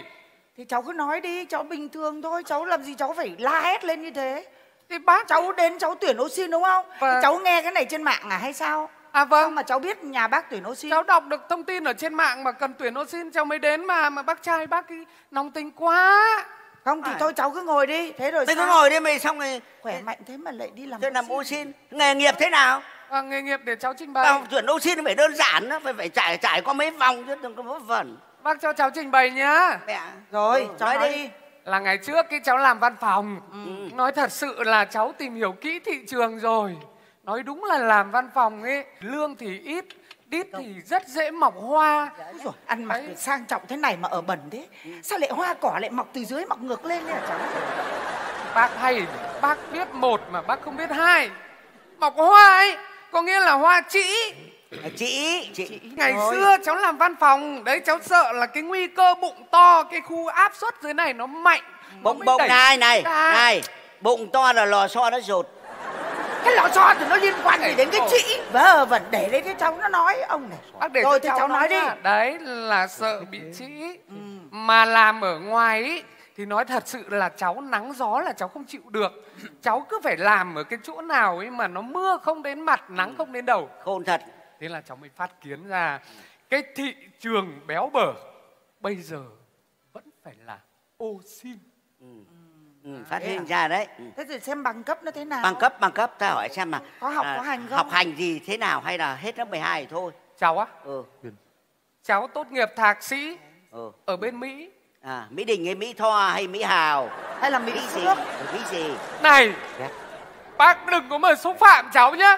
Thì cháu cứ nói đi, cháu bình thường thôi, cháu làm gì cháu phải la hét lên như thế. thì bác Cháu đến cháu tuyển ô xin đúng không? Vâng. Thì cháu nghe cái này trên mạng à hay sao? à vâng Không mà cháu biết nhà bác tuyển ô xin. cháu đọc được thông tin ở trên mạng mà cần tuyển ô xin cháu mới đến mà mà bác trai bác ấy nóng tính quá Không thì thôi cháu cứ ngồi đi, thế rồi Mày cứ ngồi đi mày xong rồi khỏe mạnh thế mà lại đi làm tôi ô làm ô xin. Nghề nghiệp thế nào? À, nghề nghiệp để cháu trình bày. Tao tuyển ô xin phải đơn giản đó, phải phải trải trải qua mấy vòng chứ đừng có vớ vẩn. bác cho cháu trình bày nhá. Mẹ. Rồi, Ừ, cháu nói nói đi. là ngày trước cái cháu làm văn phòng nói thật sự là cháu tìm hiểu kỹ thị trường rồi. Nói đúng là làm văn phòng ấy lương thì ít đít thì rất dễ mọc hoa. Úi dồi, ăn mặc Đấy. sang trọng thế này mà ở bẩn thế. Sao lại hoa cỏ lại mọc từ dưới mọc ngược lên hả cháu? Bác hay bác biết một mà bác không biết hai. Mọc hoa ấy có nghĩa là hoa trĩ À, Chị, chị. ngày xưa cháu làm văn phòng đấy cháu sợ là cái nguy cơ bụng to cái khu áp suất dưới này nó mạnh Bụng bụng này này, ra. này. Bụng to là lò xo nó rụt. Cái lọ xo thì nó liên quan gì đến cái chị Vớ vẩn để đấy cái cháu nó nói ông này bác để Rồi cho thì cháu nói đi ra. đấy là sợ bị trĩ mà làm ở ngoài ý thì nói thật sự là cháu nắng gió là cháu không chịu được cháu cứ phải làm ở cái chỗ nào ấy mà nó mưa không đến mặt nắng không đến đầu Khôn thật. thế là cháu mới phát kiến ra cái thị trường béo bở bây giờ vẫn phải là ô xin ừ. Ừ, phát hiện à? ra đấy ừ. thế thì xem bằng cấp nó thế nào bằng cấp bằng cấp ta hỏi xem mà có học à, có hành không học hành gì thế nào hay là hết lớp 12 thôi cháu á ừ. cháu tốt nghiệp thạc sĩ ừ. ở bên mỹ à mỹ đình hay mỹ tho hay mỹ hào? Hay là mỹ, mỹ gì? Mỹ gì? Này yeah. Dạ. bác đừng có mà xúc phạm cháu nhá.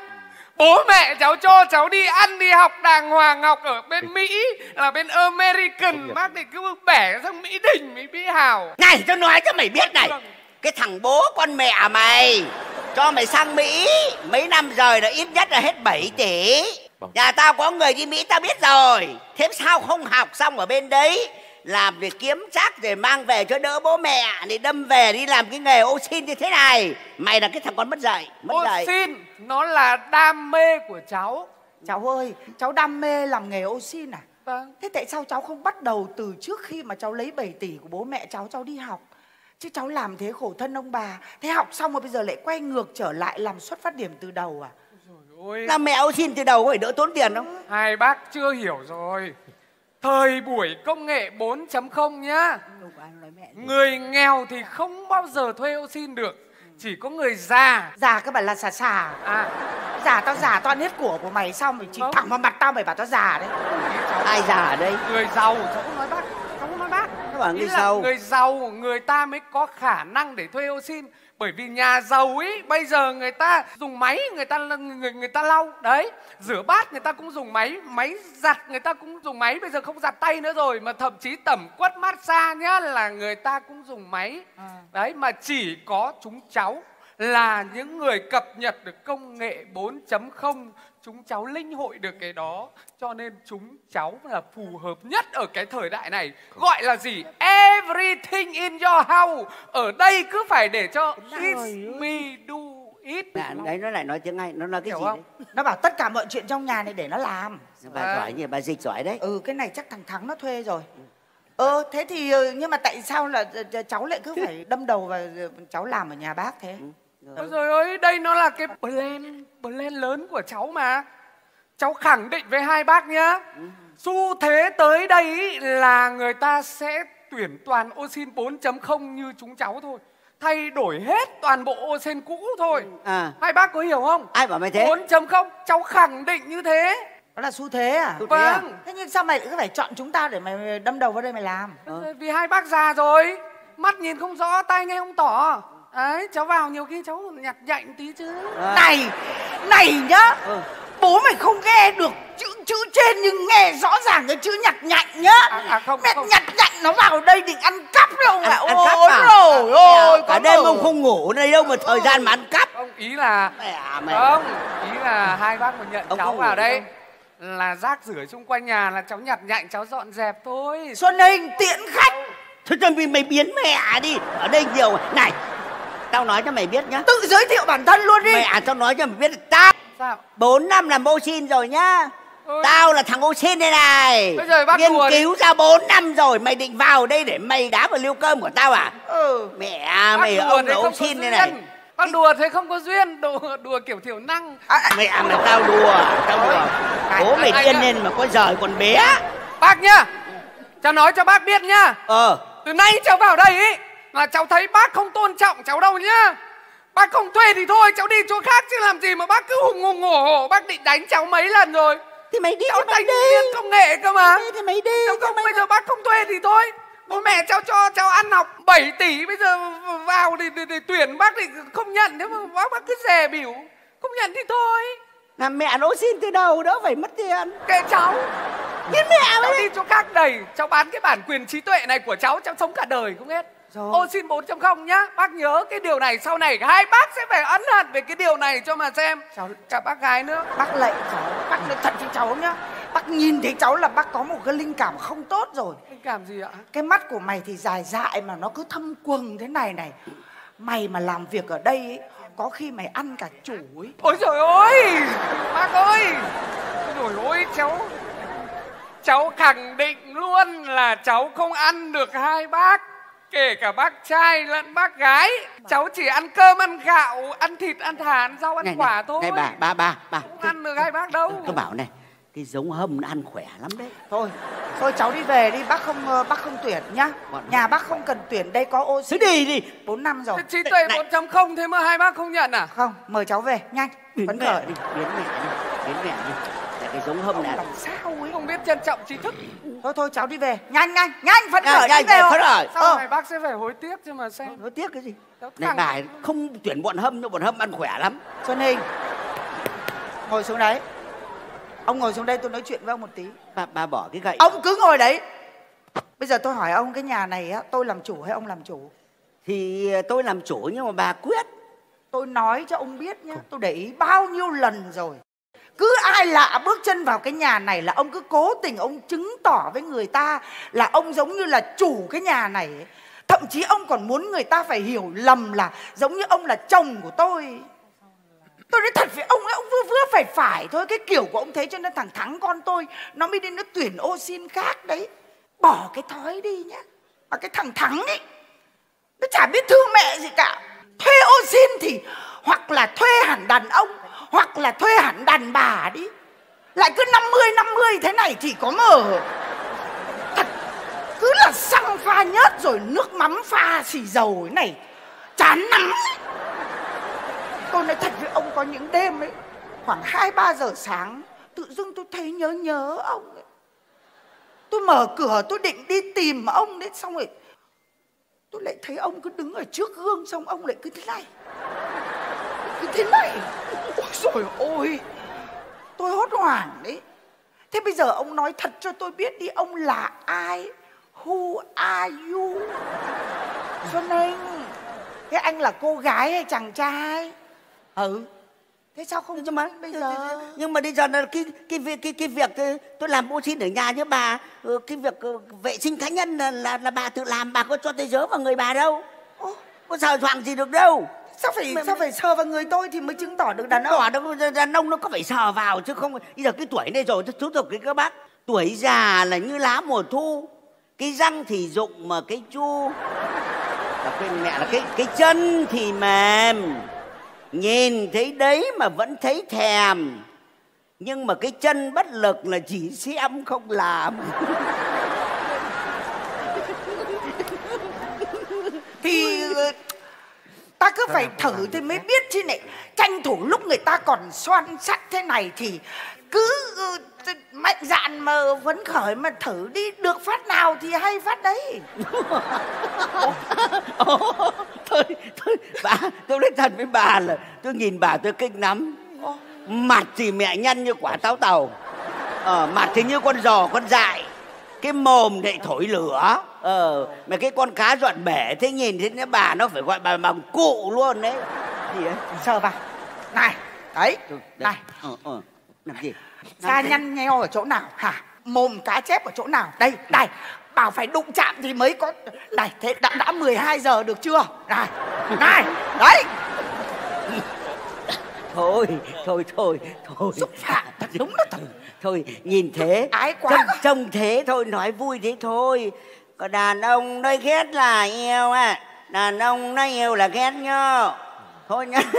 Bố mẹ cháu cho cháu đi ăn đi học đàng hoàng học ở bên mỹ là bên american. Bác thì cứ bẻ sang mỹ đình mỹ mỹ hào. Này cho nói cho mày biết này. Cái thằng bố con mẹ mày cho mày sang mỹ mấy năm rồi là ít nhất là hết 7 tỷ. Vâng. nhà tao có người đi mỹ tao biết rồi. Thế sao không học xong ở bên đấy làm việc kiếm chắc rồi mang về cho đỡ bố mẹ thì đâm về đi làm cái nghề ô xin như thế này. Mày là cái thằng con mất dạy mất ô dạy xin nó là đam mê của cháu. Cháu ơi cháu đam mê làm nghề ô xin à? Vâng. Thế tại sao cháu không bắt đầu từ trước khi mà cháu lấy 7 tỷ của bố mẹ cháu cháu đi học? Chứ cháu làm thế khổ thân ông bà. Thế học xong rồi bây giờ lại quay ngược trở lại làm xuất phát điểm từ đầu à? Ôi. Là mẹ ô xin từ đầu có phải đỡ tốn tiền không? Hai bác chưa hiểu rồi Thời buổi công nghệ 4.0 nhá. Người nghèo thì không bao giờ thuê ô xin được. Chỉ có người già. Già các bạn là xà xà. À. Già tao già toan hết của của mày Sao mày chỉ không. thẳng vào mặt tao mày bảo tao già đấy? Ai già ở đây? Người giàu. Cháu không nói bác Cháu không nói bác. Các bạn người giàu. Người giàu người ta mới có khả năng để thuê ô xin bởi vì nhà giàu ấy bây giờ người ta dùng máy người ta người người ta lau. Đấy rửa bát người ta cũng dùng máy máy giặt người ta cũng dùng máy. Bây giờ không giặt tay nữa rồi mà thậm chí tẩm quất massage nhá là người ta cũng dùng máy. À. đấy mà chỉ có chúng cháu là những người cập nhật được công nghệ 4.0 chúng cháu linh hội được cái đó cho nên chúng cháu là phù hợp nhất ở cái thời đại này. Gọi là gì? Everything in your house. Ở đây cứ phải để cho it's me do it. À, đấy nó lại nói tiếng anh nó nói cái Hiểu gì không? Đấy? nó bảo tất cả mọi chuyện trong nhà này để nó làm. Bà à. giỏi nhỉ? Bà dịch giỏi đấy. Ừ cái này chắc thằng thắng nó thuê rồi. Ờ thế thì ờ, nhưng mà tại sao là cháu lại cứ phải đâm đầu vào cháu làm ở nhà bác thế? Ừ. Ôi rồi ơi, đây nó là cái plan, plan lớn của cháu mà. Cháu khẳng định với hai bác nhá. Xu thế tới đây là người ta sẽ tuyển toàn ô xin 4.0 như chúng cháu thôi. Thay đổi hết toàn bộ ô xin cũ thôi. À. Hai bác có hiểu không? Ai bảo mày thế? 4.0, cháu khẳng định như thế. Đó là xu thế à? Xu vâng. Thế, à? thế nhưng sao mày cứ phải chọn chúng ta để mày đâm đầu vào đây mày làm? Ừ. Vì hai bác già rồi, mắt nhìn không rõ, tay nghe không tỏ ấy cháu vào nhiều khi cháu nhặt nhạnh tí chứ. À. này này nhá. Ừ. bố mày không nghe được chữ chữ trên nhưng nghe rõ ràng cái chữ nhặt nhạnh nhá. À, à không, mẹ không. nhặt nhạnh nó vào đây định ăn cắp đâu mà ôi rồi ôi cả đêm ông không ngủ đây đâu mà thời gian mà ăn cắp. Không ý là mẹ, mẹ. không ý là hai bác mà nhận ông cháu vào đây là rác rưởi xung quanh nhà là cháu nhặt nhạnh cháu dọn dẹp thôi. Xuân hình tiễn khách. Thôi cho mày biến mẹ đi. Ở đây nhiều. Này tao nói cho mày biết nhá. Tự giới thiệu bản thân luôn đi. Mẹ à, tao nói cho mày biết tao sao? bốn năm làm ô xin rồi nhá. Ừ. Tao là thằng ô xin đây này. Bây giờ bác Nghiên đùa cứu ra 4 năm rồi Mày định vào đây để mày đá vào liêu cơm của tao à? Ừ. Mẹ bác mày ông là ô xin đây này. Bác đùa thế không có duyên. Đùa, đùa kiểu thiểu năng. À, à. Mẹ mà tao đùa Tao đùa. Bố mày điên lên mà có rời còn bé. Bác nhá. Cháu nói cho bác biết nhá. Ờ. Từ nay cháu vào đây ý là cháu thấy bác không tôn trọng cháu đâu nhá. Bác không thuê thì thôi cháu đi chỗ khác chứ làm gì mà bác cứ hùng hùng hổ hổ bác định đánh cháu mấy lần rồi. Thì mày đi cháu thì mày đi. viên công nghệ cơ mà. Đi thì mày đi cháu không bây giờ bác không thuê thì thôi. Bố mẹ cháu cho cháu ăn học 7 tỷ bây giờ vào thì, thì, thì tuyển bác thì không nhận nếu mà bác bác cứ dè biểu không nhận thì thôi. Là mẹ nó xin từ đầu đó phải mất tiền. Kệ cháu. Biết mẹ cháu đi chỗ khác đầy cháu bán cái bản quyền trí tuệ này của cháu cháu sống cả đời không hết rồi. Ô xin 4.0 nhá. Bác nhớ cái điều này sau này. Hai bác sẽ phải ấn hận về cái điều này cho mà xem. Cháu Cả bác gái nữa. Bác lạy cháu. Bác lạy thật cho cháu nhá. Bác nhìn thấy cháu là bác có một cái linh cảm không tốt rồi. Linh cảm gì ạ? Cái mắt của mày thì dài dại mà nó cứ thâm quầng thế này này. Mày mà làm việc ở đây ấy, có khi mày ăn cả chủ ấy. Ôi trời ơi! Bác ơi! Ôi trời ơi cháu Cháu khẳng định luôn là cháu không ăn được hai bác kể cả bác trai lẫn bác gái. Cháu chỉ ăn cơm ăn gạo ăn thịt ăn thà ăn rau ăn này, quả này, thôi. này bà bà bà bà không ăn được hai bác đâu. Tôi bảo này cái giống hầm ăn khỏe lắm đấy. Thôi thôi cháu đi về đi bác không ờ, bác không tuyển nhá. Nhà bác không cần tuyển đây có oxy Thế đi đi. bốn năm rồi. Trí tuệ 4.0 thế mà hai bác không nhận à? Không mời cháu về nhanh. Phấn khởi. đi biến mẹ đi biến mẹ đi cái giống hầm này làm sao ấy không biết trân trọng trí thức. Thôi thôi cháu đi về. Nhanh nhanh nhanh phấn khởi nhanh, đi về phấn khởi. sau Ờ. này bác sẽ phải hối tiếc chứ mà xem. Nó tiếc cái gì? Này thẳng. bà không tuyển bọn hâm đâu bọn hâm ăn khỏe lắm. Xuân Hình Ngồi xuống đấy. Ông ngồi xuống đây tôi nói chuyện với ông một tí. Bà, bà bỏ cái gậy. Ông cứ ngồi đấy. Bây giờ tôi hỏi ông cái nhà này á Tôi làm chủ hay ông làm chủ? Thì tôi làm chủ nhưng mà bà quyết. Tôi nói cho ông biết nhá Tôi để ý bao nhiêu lần rồi cứ ai lạ bước chân vào cái nhà này là ông cứ cố tình ông chứng tỏ với người ta là ông giống như là chủ cái nhà này ấy. thậm chí ông còn muốn người ta phải hiểu lầm là giống như ông là chồng của tôi. Tôi nói thật với ông ấy, ông vừa vừa phải phải thôi, cái kiểu của ông thế cho nên thằng thắng con tôi, nó mới đi nó tuyển ô xin khác đấy. Bỏ cái thói đi nhá. Mà cái thằng thắng ấy, nó chả biết thương mẹ gì cả. Thuê ô xin thì, hoặc là thuê hẳn đàn ông hoặc là thuê hẳn đàn bà đi. Lại cứ 50 50 thế này thì có mở thật, cứ là xăng pha nhớt rồi nước mắm pha xì dầu thế này. Chán lắm tôi nói thật với ông có những đêm ấy, khoảng hai, ba giờ sáng, tự dưng tôi thấy nhớ nhớ ông ấy. Tôi mở cửa, tôi định đi tìm ông đấy, xong rồi tôi lại thấy ông cứ đứng ở trước gương, xong ông lại cứ thế này. Cứ thế này rồi ôi tôi hốt hoảng đấy. Thế bây giờ ông nói thật cho tôi biết đi ông là ai? Who are you? Xuân anh thế anh là cô gái hay chàng trai? Ừ. Thế sao không nhưng mà bây giờ? nhưng mà bây giờ là cái cái việc cái cái việc tôi, làm ô xin ở nhà với bà ờ, cái việc ờ, vệ sinh cá nhân là, là là bà tự làm bà có cho tôi dớ vào người bà đâu. Ô, có sờ soạng gì được đâu sao phải sao phải sờ vào người tôi thì mới chứng tỏ được đàn ông? Đâu đàn ông nó có phải sờ vào chứ không? Bây giờ cái tuổi này rồi thú thực với các bác. Tuổi già là như lá mùa thu. Cái răng thì rụng mà cái chu. À, quên mẹ là cái cái chân thì mềm. Nhìn thấy đấy mà vẫn thấy thèm. Nhưng mà cái chân bất lực là chỉ xem không làm. Thì ta cứ phải thử thì mới biết chứ này. Tranh thủ lúc người ta còn xoan sắc thế này thì cứ t- mạnh dạn mà phấn khởi mà thử đi. Được phát nào thì hay phát đấy. Ồ, thôi thôi bà tôi nói thật với bà là tôi nhìn bà tôi kinh lắm. Mặt thì mẹ nhăn như quả táo tàu. Ờ, mặt thì như con giò con dại cái mồm thì thổi lửa. Ờ mà cái con cá dọn bể thế nhìn thấy nó bà nó phải gọi bà bằng cụ luôn đấy. Ấy? Sờ vào này đấy này. Ờ ờ. Làm gì? Da nhăn nheo ở chỗ nào? Hả? Mồm cá chép ở chỗ nào? Đây đây bảo phải đụng chạm thì mới có này thế đã đã 12 giờ được chưa? Này này đấy. Thôi thôi thôi thôi. Xúc phạm thật đúng là thật thôi nhìn thế. Ái quá. trông, trông thế thôi nói vui thế thôi. Còn đàn ông nói ghét là yêu à. Đàn ông nói yêu là ghét nhá. Thôi nhá.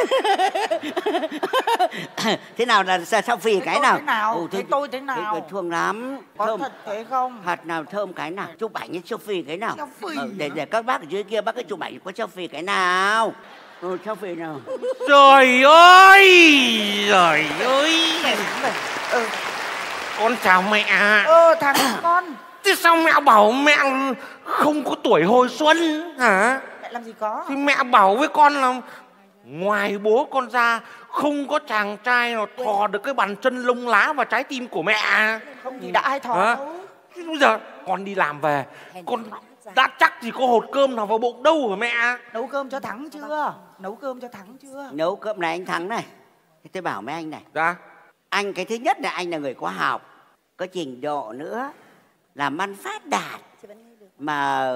Thế nào là sao, sao phì cái tôi nào? thế nào? Ừ, Thế tôi thế nào? cái thương lắm. Có thơm. thật thế không? Hạt nào thơm cái nào? Chụp ảnh với selfie cái nào? Selfie Ờ, để để các bác ở dưới kia bác cái chụp ảnh có selfie cái nào? Ừ, selfie nào? Trời ơi! Trời ơi! Ừ Con chào mẹ. Ờ thằng con. Thế sao mẹ bảo mẹ không có tuổi hồi xuân? Hả? Mẹ làm gì có? Thì mẹ bảo với con là Ngoài bố con ra Không có chàng trai nào thò được cái bàn chân lông lá vào trái tim của mẹ. Không thì đã ai thò Hả? đâu. Thế Bây giờ con đi làm về. Con đã chắc gì có hột cơm nào vào bụng đâu hả mẹ? Nấu cơm cho thắng chưa? Nấu cơm cho thắng chưa? Nấu cơm này anh thắng này. Thế tôi bảo mấy anh này. Dạ anh cái thứ nhất là anh là người có học có trình độ nữa làm ăn phát đạt. Mà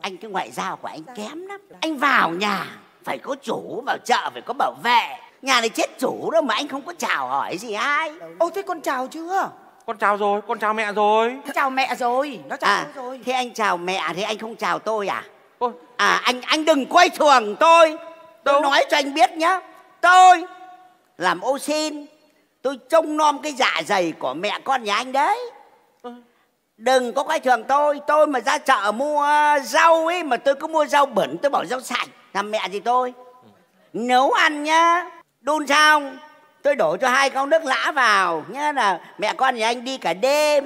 anh cái ngoại giao của anh kém lắm. Anh vào nhà phải có chủ vào chợ phải có bảo vệ. Nhà này chết chủ đâu mà anh không có chào hỏi gì ai. Ô thế con chào chưa? Con chào rồi, con chào mẹ rồi. Chào mẹ rồi nó chào à tôi rồi. thế anh chào mẹ thì anh không chào tôi à? Ôi, à anh anh đừng quay thường tôi. Tôi Đâu? nói cho anh biết nhá. Tôi làm ô xin tôi trông nom cái dạ dày của mẹ con nhà anh đấy. Đừng có coi thường tôi. Tôi mà ra chợ mua rau ấy mà tôi cứ mua rau bẩn tôi bảo rau sạch làm mẹ gì tôi? Nấu ăn nhá. Đun xong tôi đổ cho hai con nước lã vào nhá là mẹ con nhà anh đi cả đêm.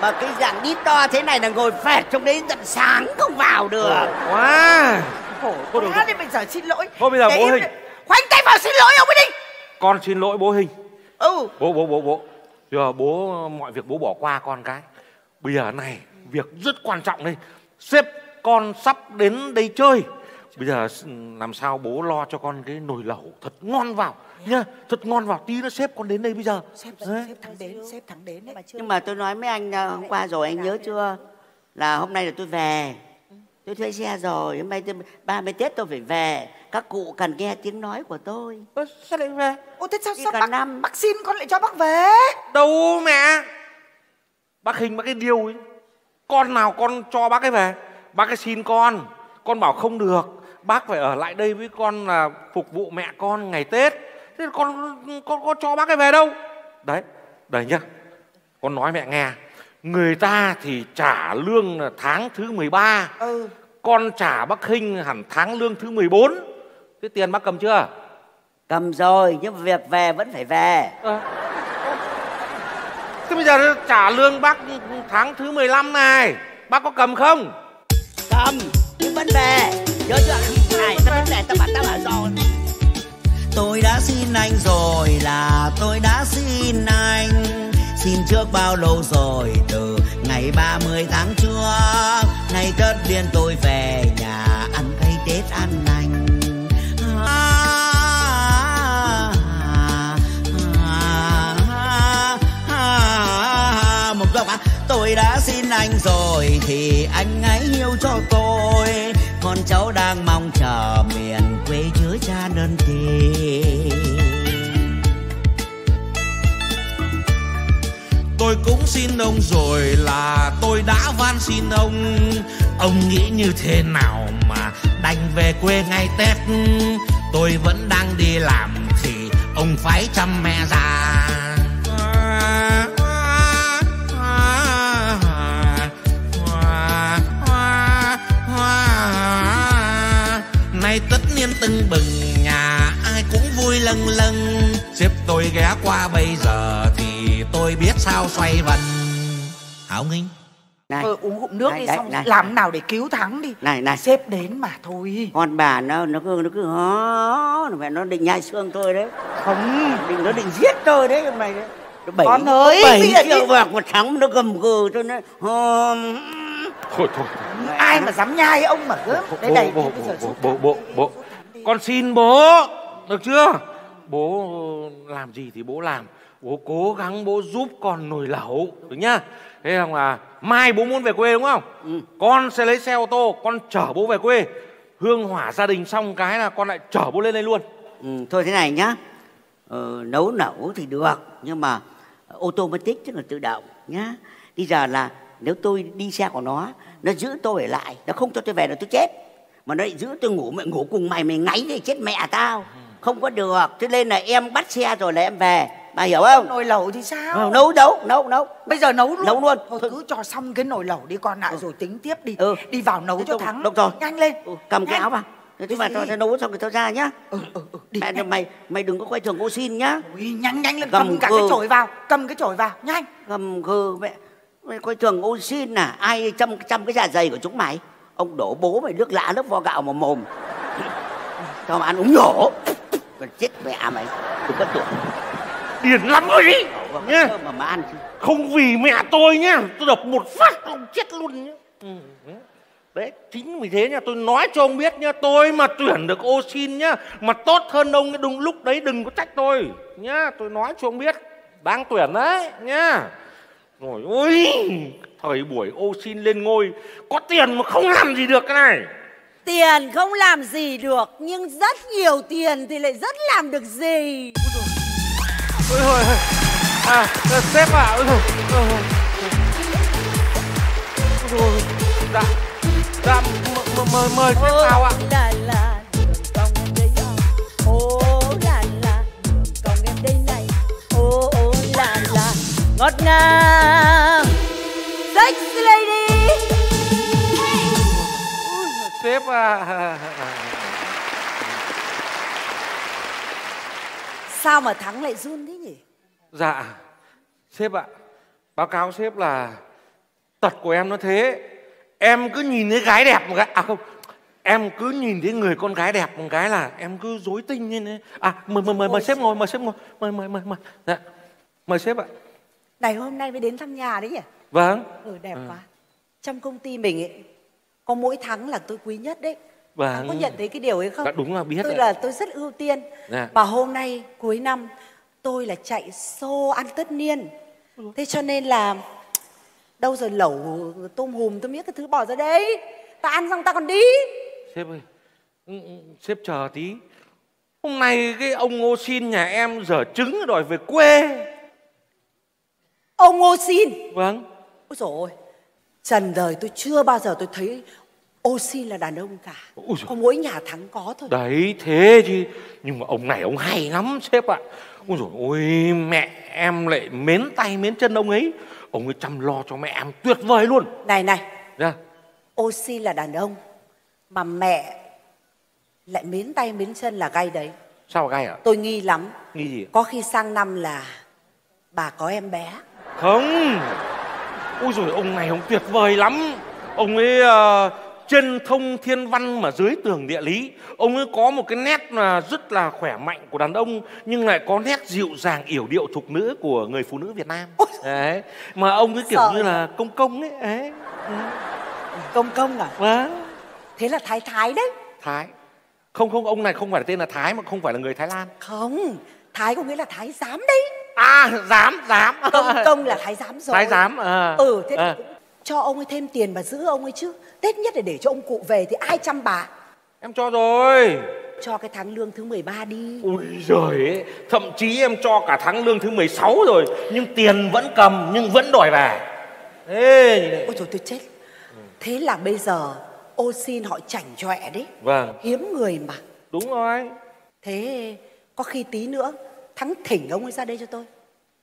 Mà cái dạng đít to thế này là ngồi phẹt trong đấy tận sáng không vào được. Quá. Khổ quá thì bây giờ xin lỗi. Thôi bây giờ Để bố hình. đi. khoanh tay vào xin lỗi ông ấy đi. Con xin lỗi bố hình ừ. Bố bố bố bố. Giờ bố mọi việc bố bỏ qua con cái. Bây giờ này việc rất quan trọng đây. Sếp con sắp đến đây chơi. Bây giờ làm sao bố lo cho con cái nồi lẩu thật ngon vào nhá. Thật ngon vào tí nữa sếp con đến đây bây giờ. Sếp sếp thằng đến sếp thằng đến đấy. Nhưng mà tôi nói với anh à, hôm qua rồi anh nhớ chưa? Là hôm nay là tôi về. Tôi thuê xe rồi hôm nay tôi, 30 tết tôi phải về các cụ cần nghe tiếng nói của tôi. Ơ, sao lại về? Ô thế sao Đi sao cả bác năm. bác xin con lại cho bác về? Đâu mẹ? Bác hình bác cái điều ấy. Con nào con cho bác ấy về? Bác ấy xin con. Con bảo không được. Bác phải ở lại đây với con là phục vụ mẹ con ngày tết. Thế con con có cho bác ấy về đâu? Đấy đây nhá. Con nói mẹ nghe. Người ta thì trả lương là tháng thứ 13 ừ. Con trả bác Hinh hẳn tháng lương thứ 14 Thế tiền bác cầm chưa? cầm rồi nhưng mà việc về vẫn phải về. Ờ. Thế bây giờ trả lương bác tháng thứ 15 này. Bác có cầm không? cầm nhưng vẫn về. Nhớ chưa này? Tao vẫn về tao bảo tao bảo rồi. Tôi đã xin anh rồi là tôi đã xin anh. Xin trước bao lâu rồi? Từ ngày 30 tháng trước. Ngày Tết điên tôi về nhà ăn cây Tết ăn anh tôi đã xin anh rồi thì anh hãy yêu cho tôi. Con cháu đang mong chờ miền quê chứa cha đơn tình Tôi cũng xin ông rồi là tôi đã van xin ông. Ông nghĩ như thế nào mà đành về quê ngay Tết? Tôi vẫn đang đi làm thì ông phải chăm mẹ già. Tưng bừng nhà ai cũng vui lâng lâng. Xếp tôi ghé qua bây giờ thì tôi biết sao xoay vần. Hảo Nghinh. Này ừ, uống ngụm nước này, đi đấy, xong này. làm nào để cứu thắng đi. Này này. Sếp đến mà thôi. Con bà nó nó cứ nó cứ hó mẹ nó định nhai xương tôi đấy. Không. Định nó định giết tôi đấy nay đấy. Nó bảy Con ơi, bảy triệu bạc một tháng nó gầm gừ cho nó hòm Thôi thôi. Ai mà dám nhai ông mà gớm bố, bây giờ bố, bố, bố, bố, bố. Con xin bố Được chưa? Bố làm gì thì bố làm. Bố cố gắng bố giúp con nồi lẩu Được nhá? Thế rằng là mai bố muốn về quê đúng không? Ừ. Con sẽ lấy xe ô tô Con chở bố về quê. Hương hỏa gia đình xong cái là con lại chở bố lên đây luôn. Ừ, thôi thế này nhá. Ờ, nấu nấu thì được nhưng mà automatic tức là tự động nhá. Bây giờ là nếu tôi đi xe của nó nó giữ tôi ở lại nó không cho tôi về là tôi chết mà nó lại giữ tôi ngủ mẹ ngủ cùng mày mày ngáy thì chết mẹ tao. Không có được. Cho nên là em bắt xe rồi là em về. Bà hiểu không? Nồi lẩu thì sao? Ờ, nấu nấu nấu nấu. Bây giờ nấu luôn. Nấu luôn. thôi cứ cho xong cái nồi lẩu đi con ạ rồi tính tiếp đi. Ừ. đi vào nấu Thế cho thắng. được rồi. nhanh lên. Ừ, cầm cái Nhanh. áo vào. Thế Cái mà tao sẽ nấu xong rồi tao ra nhá. Ừ, ừ, ừ, đi. Mẹ nhanh. mày mày đừng có quay thường ô xin nhá. Ui, nhanh nhanh lên. Cầm cầm cả cái chổi vào cầm cái chổi vào. Nhanh. Gầm gừ mẹ. Mày coi thường ô xin à? Ai chăm chăm cái dạ dày của chúng mày ông đổ bố mày nước lạ nước vo gạo vào mồm. Cho mà ăn uống nhổ? Còn chết mẹ mày. Đừng có tưởng Điển lắm đi nhá. mà mà ăn chứ. Không vì mẹ tôi nhá Tôi đập một phát ông chết luôn nhá. Ừ. Đấy chính vì thế nha Tôi nói cho ông biết nhá Tôi mà tuyển được ô xin nhá Mà tốt hơn ông đúng lúc đấy đừng có trách tôi. Nhá tôi nói cho ông biết Đang tuyển đấy nhá. Rồi ôi Thời buổi ô xin lên ngôi Có tiền mà không làm gì được cái này. Tiền không làm gì được Nhưng rất nhiều tiền thì lại rất làm được gì? Ôi thôi À sếp à Ôi thôi. Dạ Dạ mời mời sếp vào ạ. là là à. Ngọt ngào Sexy lady. Sếp à. Sao mà thắng lại run thế nhỉ? Dạ Sếp ạ. Báo cáo sếp là Tật của em nó thế. Em cứ nhìn thấy gái đẹp một cái À không Em cứ nhìn thấy người con gái đẹp một cái là Em cứ dối tinh như thế. À mời mời mời, mời sếp ngồi Mời sếp ngồi. Mời mời mời mời. Dạ Mời sếp ạ. Này hôm nay mới đến thăm nhà đấy nhỉ Vâng. Ừ đẹp quá. Trong công ty mình ấy Có mỗi thắng là tôi quý nhất đấy. Vâng Có nhận thấy cái điều ấy không? Dạ, đúng là biết Tôi ạ. là tôi rất ưu tiên. Dạ. Và hôm nay cuối năm Tôi là chạy xô ăn tất niên. Thế cho nên là Đâu rồi lẩu tôm hùm tôi biết cái thứ bỏ ra đấy. Ta ăn xong ta còn đi. Sếp ơi ừ, ừ, Sếp chờ tí. Hôm nay cái ông Ngô Xin nhà em dở trứng đòi về quê. Ông Ngô Xin? Vâng Ôi dồi ôi Trần đời tôi chưa bao giờ tôi thấy Xin là đàn ông cả. Ôi dồi. Có mỗi nhà thắng có thôi. Đấy thế chứ. Nhưng mà ông này ông hay lắm sếp ạ. Ôi dồi ôi mẹ em lại mến tay mến chân ông ấy. Ông ấy chăm lo cho mẹ em tuyệt vời luôn. Này này. Dạ. Xin là đàn ông Mà mẹ lại mến tay mến chân là gay đấy. Sao gai ạ? Tôi nghi lắm. Nghi gì? Có khi sang năm là bà có em bé. Không Ôi dồi ông này ông tuyệt vời lắm. Ông ấy ờ, trên thông thiên văn mà dưới tường địa lý. Ông ấy có một cái nét là rất là khỏe mạnh của đàn ông Nhưng lại có nét dịu dàng yểu điệu thục nữ của người phụ nữ Việt Nam. Đấy Mà ông ấy kiểu Sợ như là công công ấy ấy Công công à? Vâng. Thế là Thái Thái đấy. Thái. Không không ông này không phải là tên là Thái mà không phải là người Thái Lan. Không Thái có nghĩa là Thái giám đấy À dám dám. Công công là Thái giám rồi. Thái giám à. Ừ thế à. thì cũng cho ông ấy thêm tiền và giữ ông ấy chứ. Tết nhất là để cho ông cụ về thì ai chăm bà? Em cho rồi. Cho cái tháng lương thứ 13 đi. Ui giời ấy, thậm chí em cho cả tháng lương thứ 16 rồi Nhưng tiền vẫn cầm nhưng vẫn đòi về. Ê, nhìn này. Ôi trời tôi chết. Thế là bây giờ ô xin họ chảnh chọe đấy. Vâng, Hiếm người mà. Đúng rồi. Thế có khi tí nữa Thắng thỉnh ông ấy ra đây cho tôi.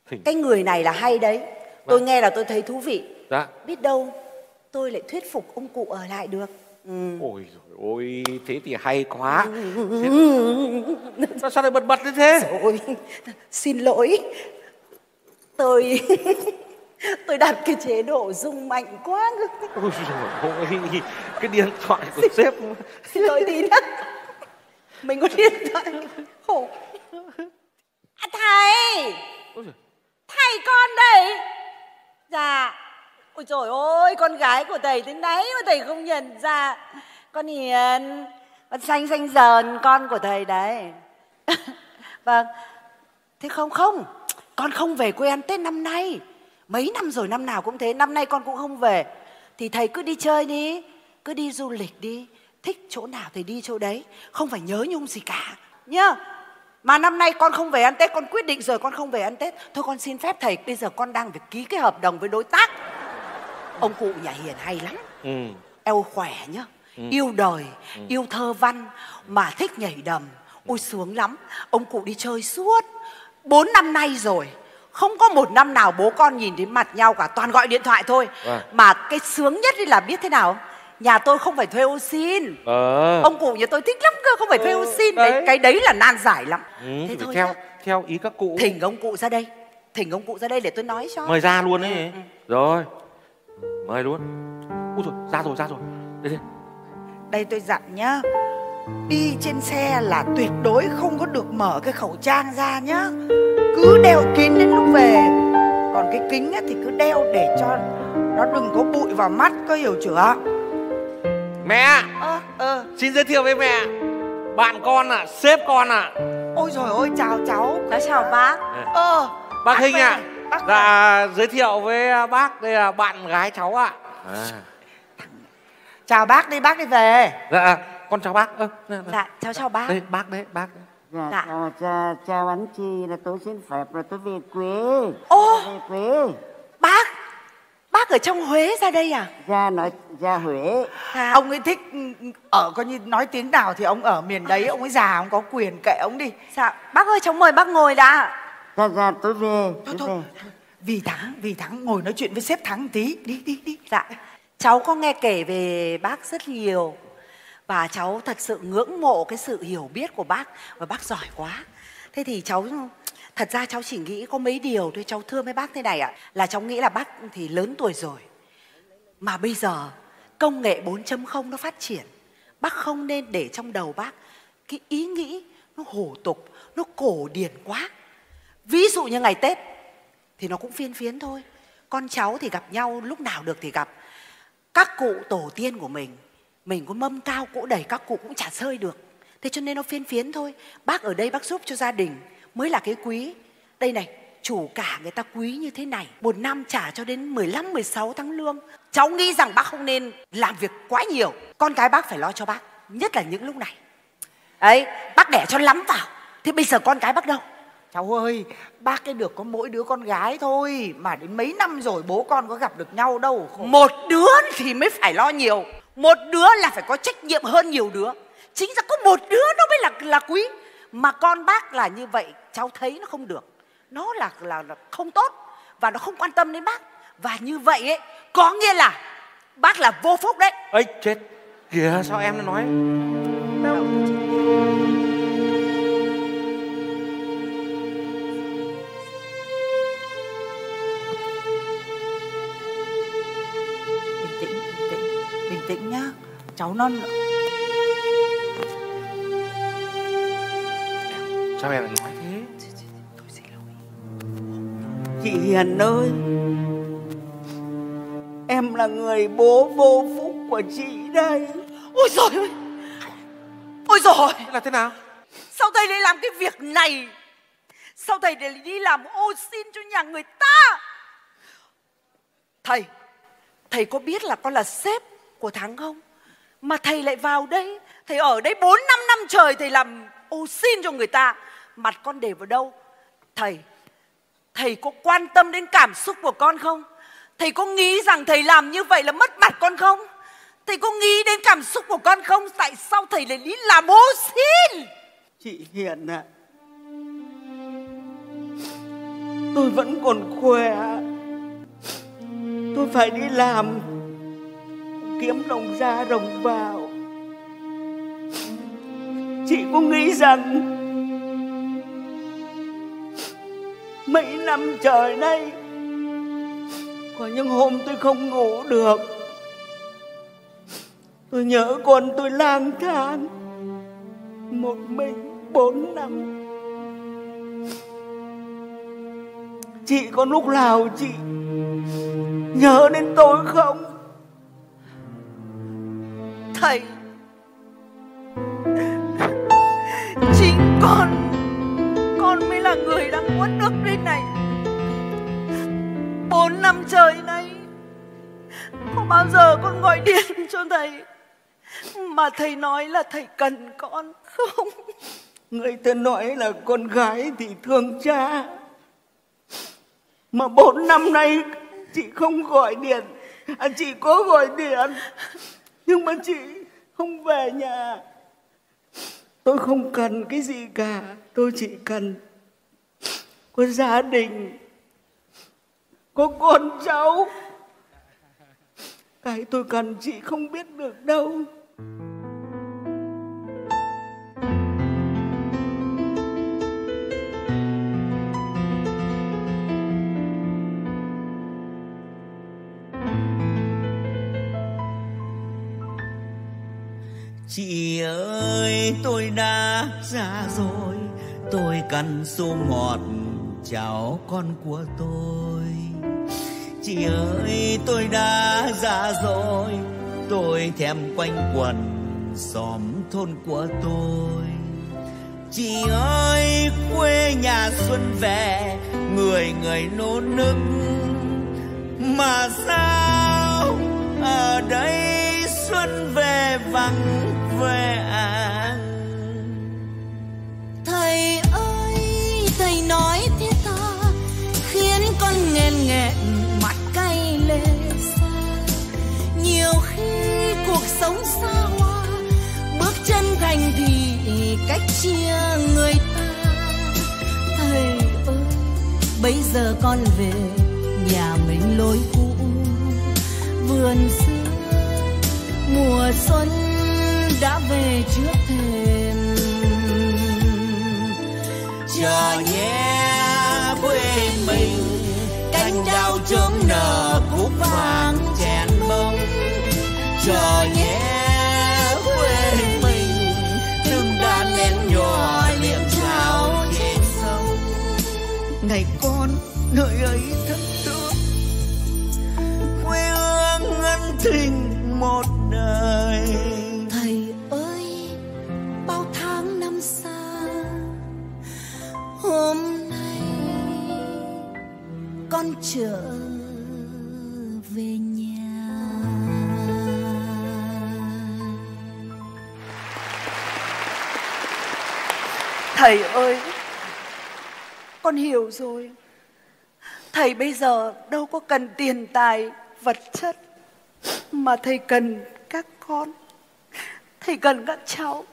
Thỉnh. Cái người này là hay đấy. Tôi nghe là tôi thấy thú vị. Dạ. Biết đâu tôi lại thuyết phục ông cụ ở lại được. Ừ. Ôi rồi ôi, thế thì hay quá. Sao, sao lại bật bật như thế? Ôi, xin lỗi. Tôi Tôi đặt cái chế độ rung mạnh quá. Ôi rồi ôi, cái điện thoại của sếp. Xin lỗi tí nữa. Mình có điện thoại. Khổ à, Thầy. Thầy con đây. Dạ. Ôi trời ơi con gái của thầy thế nấy mà thầy không nhận ra. Con Hiền Con xanh xanh dờn con của thầy đấy. Vâng. Thế không không. Con không về quê ăn Tết năm nay. Mấy năm rồi năm nào cũng thế Năm nay con cũng không về. Thì thầy cứ đi chơi đi Cứ đi du lịch đi. Thích chỗ nào thì đi chỗ đấy. Không phải nhớ nhung gì cả Nhá mà năm nay con không về ăn Tết Con quyết định rồi con không về ăn Tết. Thôi con xin phép thầy Bây giờ con đang phải ký cái hợp đồng với đối tác. Ông cụ nhà Hiền hay lắm. Ừ, Eo khỏe nhá. Yêu đời, yêu thơ văn Mà thích nhảy đầm. Ôi sướng lắm. Ông cụ đi chơi suốt Bốn năm nay rồi. Không có một năm nào bố con nhìn thấy mặt nhau cả Toàn gọi điện thoại thôi. Vâng. Mà cái sướng nhất ấy là biết thế nào Nhà tôi không phải thuê ô xin ờ. Ông cụ nhà tôi thích lắm cơ Không phải thuê ô xin đấy. đấy. Cái đấy là nan giải lắm. Ừ, Thế thôi theo nhá. theo ý các cụ. Thỉnh ông cụ ra đây. Thỉnh ông cụ ra đây để tôi nói cho. Mời ra luôn Ừ, ấy Rồi. Mời luôn. Ui rồi ra rồi ra rồi. Đây đây. Đây tôi dặn nhá. Đi trên xe là tuyệt đối không có được mở cái khẩu trang ra nhá. Cứ đeo kín đến lúc về. Còn cái kính á thì cứ đeo để cho nó đừng có bụi vào mắt có hiểu chưa Mẹ! Ơ ơ Xin giới thiệu với mẹ. Bạn con à, sếp con à Ôi trời ơi chào cháu. Cháu chào bác. Ơ Bác Hình ạ. bác Dạ giới thiệu với bác Đây là bạn gái cháu ạ. À. Chào bác đi bác đi về. Dạ con chào bác. Ơ, nè. Dạ. Cháu chào bác. Đây bác đấy bác đấy. Dạ, Dạ. chào, chào, chào anh chị là tôi xin phép là tôi về quê. Ô! Về quê. Bác Bác ở trong Huế ra đây à? Ra nói ra Huế. Dạ. Ông ấy thích ừ, ở coi như nói tiếng nào thì ông ở miền đấy Ông ấy già ông có quyền kệ ông đi. Dạ. Bác ơi cháu mời bác ngồi đã. Ra ra tôi về Thôi thôi. về. Vì thắng vì thắng ngồi nói chuyện với sếp thắng tí. Đi đi đi. Dạ. Cháu có nghe kể về bác rất nhiều. Và cháu thật sự ngưỡng mộ cái sự hiểu biết của bác. Và bác giỏi quá. Thế thì cháu thật ra cháu chỉ nghĩ có mấy điều thôi, cháu thưa mấy bác thế này ạ, là cháu nghĩ là bác thì lớn tuổi rồi. Mà bây giờ, công nghệ 4.0 nó phát triển. Bác không nên để trong đầu bác cái ý nghĩ nó hổ tục, nó cổ điển quá. Ví dụ như ngày tết thì nó cũng phiên phiến thôi. Con cháu thì gặp nhau, lúc nào được thì gặp. Các cụ tổ tiên của mình mình có mâm cao cỗ đầy, các cụ cũng chả sơi được. Thế cho nên nó phiên phiến thôi. Bác ở đây bác giúp cho gia đình mới là cái quý. Đây này chủ cả người ta quý như thế này một năm trả cho đến 15 16 tháng lương. Cháu nghĩ rằng bác không nên làm việc quá nhiều. Con cái bác phải lo cho bác nhất là những lúc này. Ấy bác đẻ cho lắm vào thế bây giờ con cái bác đâu? Cháu ơi bác ấy được có mỗi đứa con gái thôi mà đến mấy năm rồi bố con có gặp được nhau đâu một đứa thì mới phải lo nhiều. Một đứa là phải có trách nhiệm hơn nhiều đứa. Chính ra có một đứa nó mới là là quý mà con bác là như vậy cháu thấy nó không được. Nó là là, là không tốt và nó không quan tâm đến bác. Và như vậy ấy có nghĩa là bác là vô phúc đấy. Ấy chết. Kìa sao em nó nói? Đâu tĩnh nhá. Cháu nó sao em lại nói thế? Chị hiền ơi em là người bố vô phúc của chị đây. Ôi rồi ôi ôi rồi là thế nào? Sao thầy lại làm cái việc này? Sao thầy lại đi làm ô xin cho nhà người ta? Thầy thầy có biết là con là sếp của Thắng không? Mà thầy lại vào đây, thầy ở đây 4 năm năm trời thầy làm ô xin cho người ta. Mặt con để vào đâu? Thầy, thầy có quan tâm đến cảm xúc của con không? Thầy có nghĩ rằng thầy làm như vậy là mất mặt con không? Thầy có nghĩ đến cảm xúc của con không? Tại sao thầy lại đi làm ô xin? Chị Hiền ạ, à, tôi vẫn còn khỏe. Tôi phải đi làm kiếm đồng ra đồng vào chị có nghĩ rằng mấy năm trời nay, có những hôm tôi không ngủ được. Tôi nhớ con tôi lang thang, một mình bốn năm. Chị có lúc nào chị nhớ đến tôi không? Thầy là người đang muốn nước lên này bốn năm trời nay không bao giờ con gọi điện cho thầy mà thầy nói là thầy cần con không? Người ta nói là con gái thì thương cha. Mà bốn năm nay chị không gọi điện. À, chị có gọi điện nhưng mà chị không về nhà. Tôi không cần cái gì cả tôi chỉ cần có gia đình, có con cháu. Cái tôi cần chị không biết được đâu. Chị ơi, tôi đã già rồi. Tôi cần số ngọt chào con của tôi. Chị ơi, tôi đã già rồi. Tôi thèm quanh quần xóm thôn của tôi. Chị ơi, quê nhà xuân về, người người nô nức. Mà sao ở đây xuân về vắng vẻ? Chia người ta. Thầy ơi bây giờ con về, nhà mình lối cũ. Vườn xưa, mùa xuân đã về trước thềm. Chờ nhé quê mình, cánh đào chớm nở cúc vàng chèn mông chờ nhé nơi ấy thất thương quê hương ân tình một đời. Thầy ơi bao tháng năm xa hôm nay con trở về nhà. Thầy ơi Con hiểu rồi Thầy bây giờ đâu có cần tiền tài vật chất Mà thầy cần các con. Thầy cần các cháu.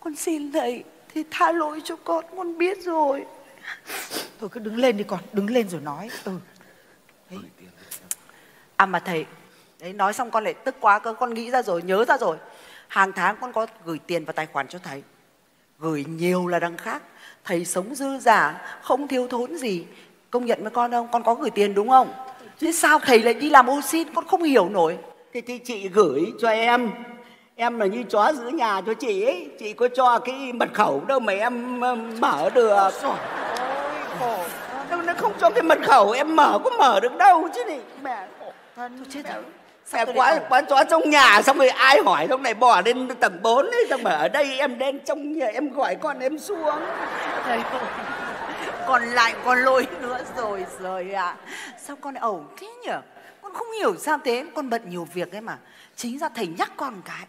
Con xin thầy Thì tha lỗi cho con Con biết rồi. Thôi cứ đứng lên đi con Đứng lên rồi nói. Ừ. Đấy. À mà thầy Đấy nói xong con lại tức quá cơ Con nghĩ ra rồi nhớ ra rồi. Hàng tháng con có gửi tiền vào tài khoản cho thầy. Gửi nhiều là đằng khác. Thầy sống dư giả Không thiếu thốn gì Công nhận với con không? Con có gửi tiền đúng không? Thế sao thầy lại đi làm ô xin Con không hiểu nổi. Thế thì chị gửi cho em. Em là như chó giữ nhà cho chị ấy. Chị có cho cái mật khẩu đâu mà em mở được. Ôi khổ Đâu nó không cho cái mật khẩu em mở có mở được đâu chứ này Mẹ Thân chết rồi. Mẹ quá, quá chó trong nhà xong rồi ai hỏi lúc này bỏ lên tầng 4 ấy Xong rồi ở đây em đến trong nhà em gọi con em xuống. Thầy còn lại con lôi nữa rồi rồi ạ. Sao con ẩu thế nhở Con không hiểu sao thế. Con bận nhiều việc ấy mà. Chính ra thầy nhắc con một cái.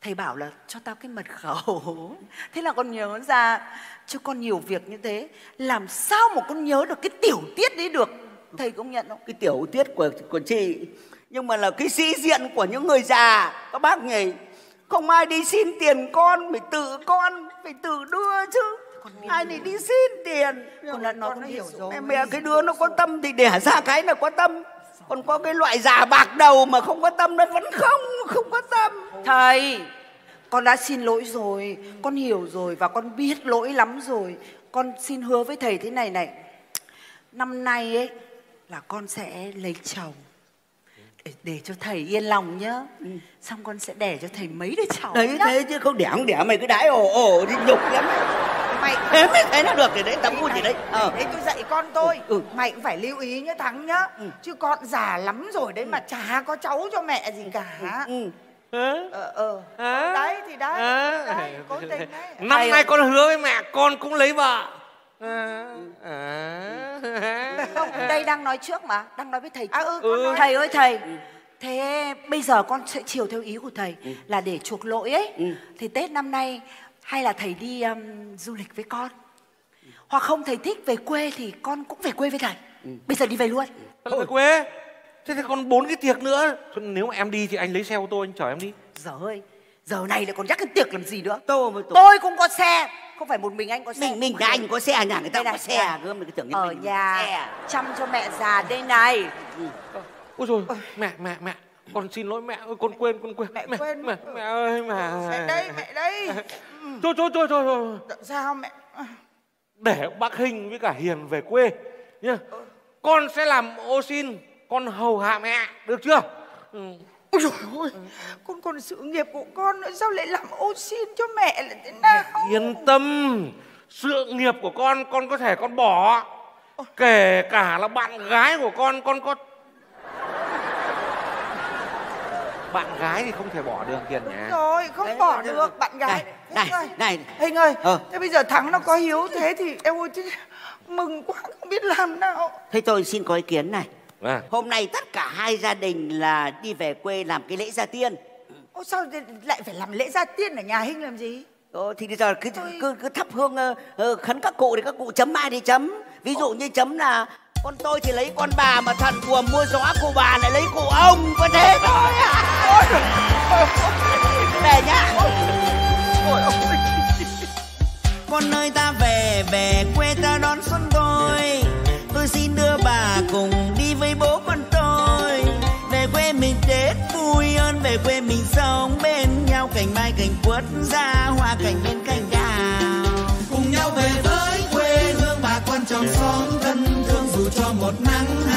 Thầy bảo là cho tao cái mật khẩu. Thế là con nhớ ra, Cho con nhiều việc như thế, Làm sao mà con nhớ được cái tiểu tiết đấy được? Thầy công nhận không? Cái tiểu tiết của của chị. Nhưng mà là cái sĩ diện của những người già. Các bác nhỉ? Không ai đi xin tiền con, Phải tự con, Phải tự đưa chứ. Ai này đi xin tiền. Con đã nói con hiểu rồi. Mẹ, cái đứa nó có tâm thì đẻ ra cái là có tâm. Còn có cái loại già bạc đầu mà không có tâm nó vẫn không không có tâm. Thầy Con đã xin lỗi rồi. Con hiểu rồi và con biết lỗi lắm rồi. Con xin hứa với thầy thế này này. Năm nay ấy Là con sẽ lấy chồng. Để, để cho thầy yên lòng nhá. Xong con sẽ đẻ cho thầy mấy đứa cháu đấy nhá. thế chứ không đẻ không đẻ mày cứ đái ồ ồ thì nhục lắm Mày thế mới thấy nó được thì đấy tấm vui gì đấy. ờ. Đấy tôi dạy con tôi. Ừ. Mày cũng phải lưu ý nhá Thắng nhá. Chứ con già lắm rồi đấy mà chả có cháu cho mẹ gì cả. Ừ. Ờ ờ. Đấy thì đấy, đấy Cố tình đấy. Năm nay con hứa với mẹ con cũng lấy vợ. À, à. Không, đây đang nói trước mà Đang nói với thầy. Trước À, ừ, con nói. Thầy ơi thầy. Thế bây giờ con sẽ chiều theo ý của thầy Là để chuộc lỗi ấy. Thì Tết năm nay Hay là thầy đi um, du lịch với con? Hoặc không thầy thích về quê Thì con cũng về quê với thầy. Bây giờ đi về luôn. Lại về quê? Thế thì còn bốn cái tiệc nữa. Thôi, nếu mà em đi thì anh lấy xe ô tô anh chở em đi. Giờ ơi Giờ này lại còn nhắc cái tiệc làm gì nữa? Tô với tô Tôi cũng có xe. Không phải một mình anh có xe. Mình mình anh có xe nhà người ta Đây có xe. Này. cơ mình cứ tưởng Ở mình nhà xe. chăm cho mẹ già đây này. Ôi rồi mẹ mẹ mẹ con xin lỗi mẹ ơi con quên con quên mẹ quên. mẹ, mẹ ơi mẹ Mẹ đây mẹ đây thôi thôi thôi thôi, thôi. Sao mẹ để bác Hình với cả Hiền về quê nhá. Con sẽ làm ô xin, con hầu hạ mẹ, được chưa? Ừ. Ôi dồi ôi, con còn sự nghiệp của con nữa sao lại làm ô xin cho mẹ là thế nào? Yên tâm, sự nghiệp của con con có thể con bỏ. Kể cả là bạn gái của con con có bạn gái thì không thể bỏ được Hiền nhỉ? Rồi, không bỏ được bạn gái. này Hình ơi, này Hình ơi, Ờ. thế bây giờ Thắng nó có hiếu thế thì em ơi chứ mừng quá không biết làm nào. thế tôi xin có ý kiến này À. hôm nay tất cả hai gia đình là đi về quê làm cái lễ gia tiên Ô sao lại phải làm lễ gia tiên ở nhà Hinh làm gì? Ờ, thì bây giờ cứ, cứ cứ thắp hương ờ, khấn các cụ thì các cụ chấm ai thì chấm ví dụ như chấm là con tôi thì lấy con bà mà thần buồm mua gió cụ bà lại lấy cụ ông. Có thế thôi. À về nhá. Con ơi ta về về quê ta đón xuân tôi. Tôi xin đưa bà cùng đi với bố vui ơn về quê mình sống bên nhau. Cành mai cành quất ra hoa cành bên cành đào cùng nhau về với quê hương bà con trong xóm một nắng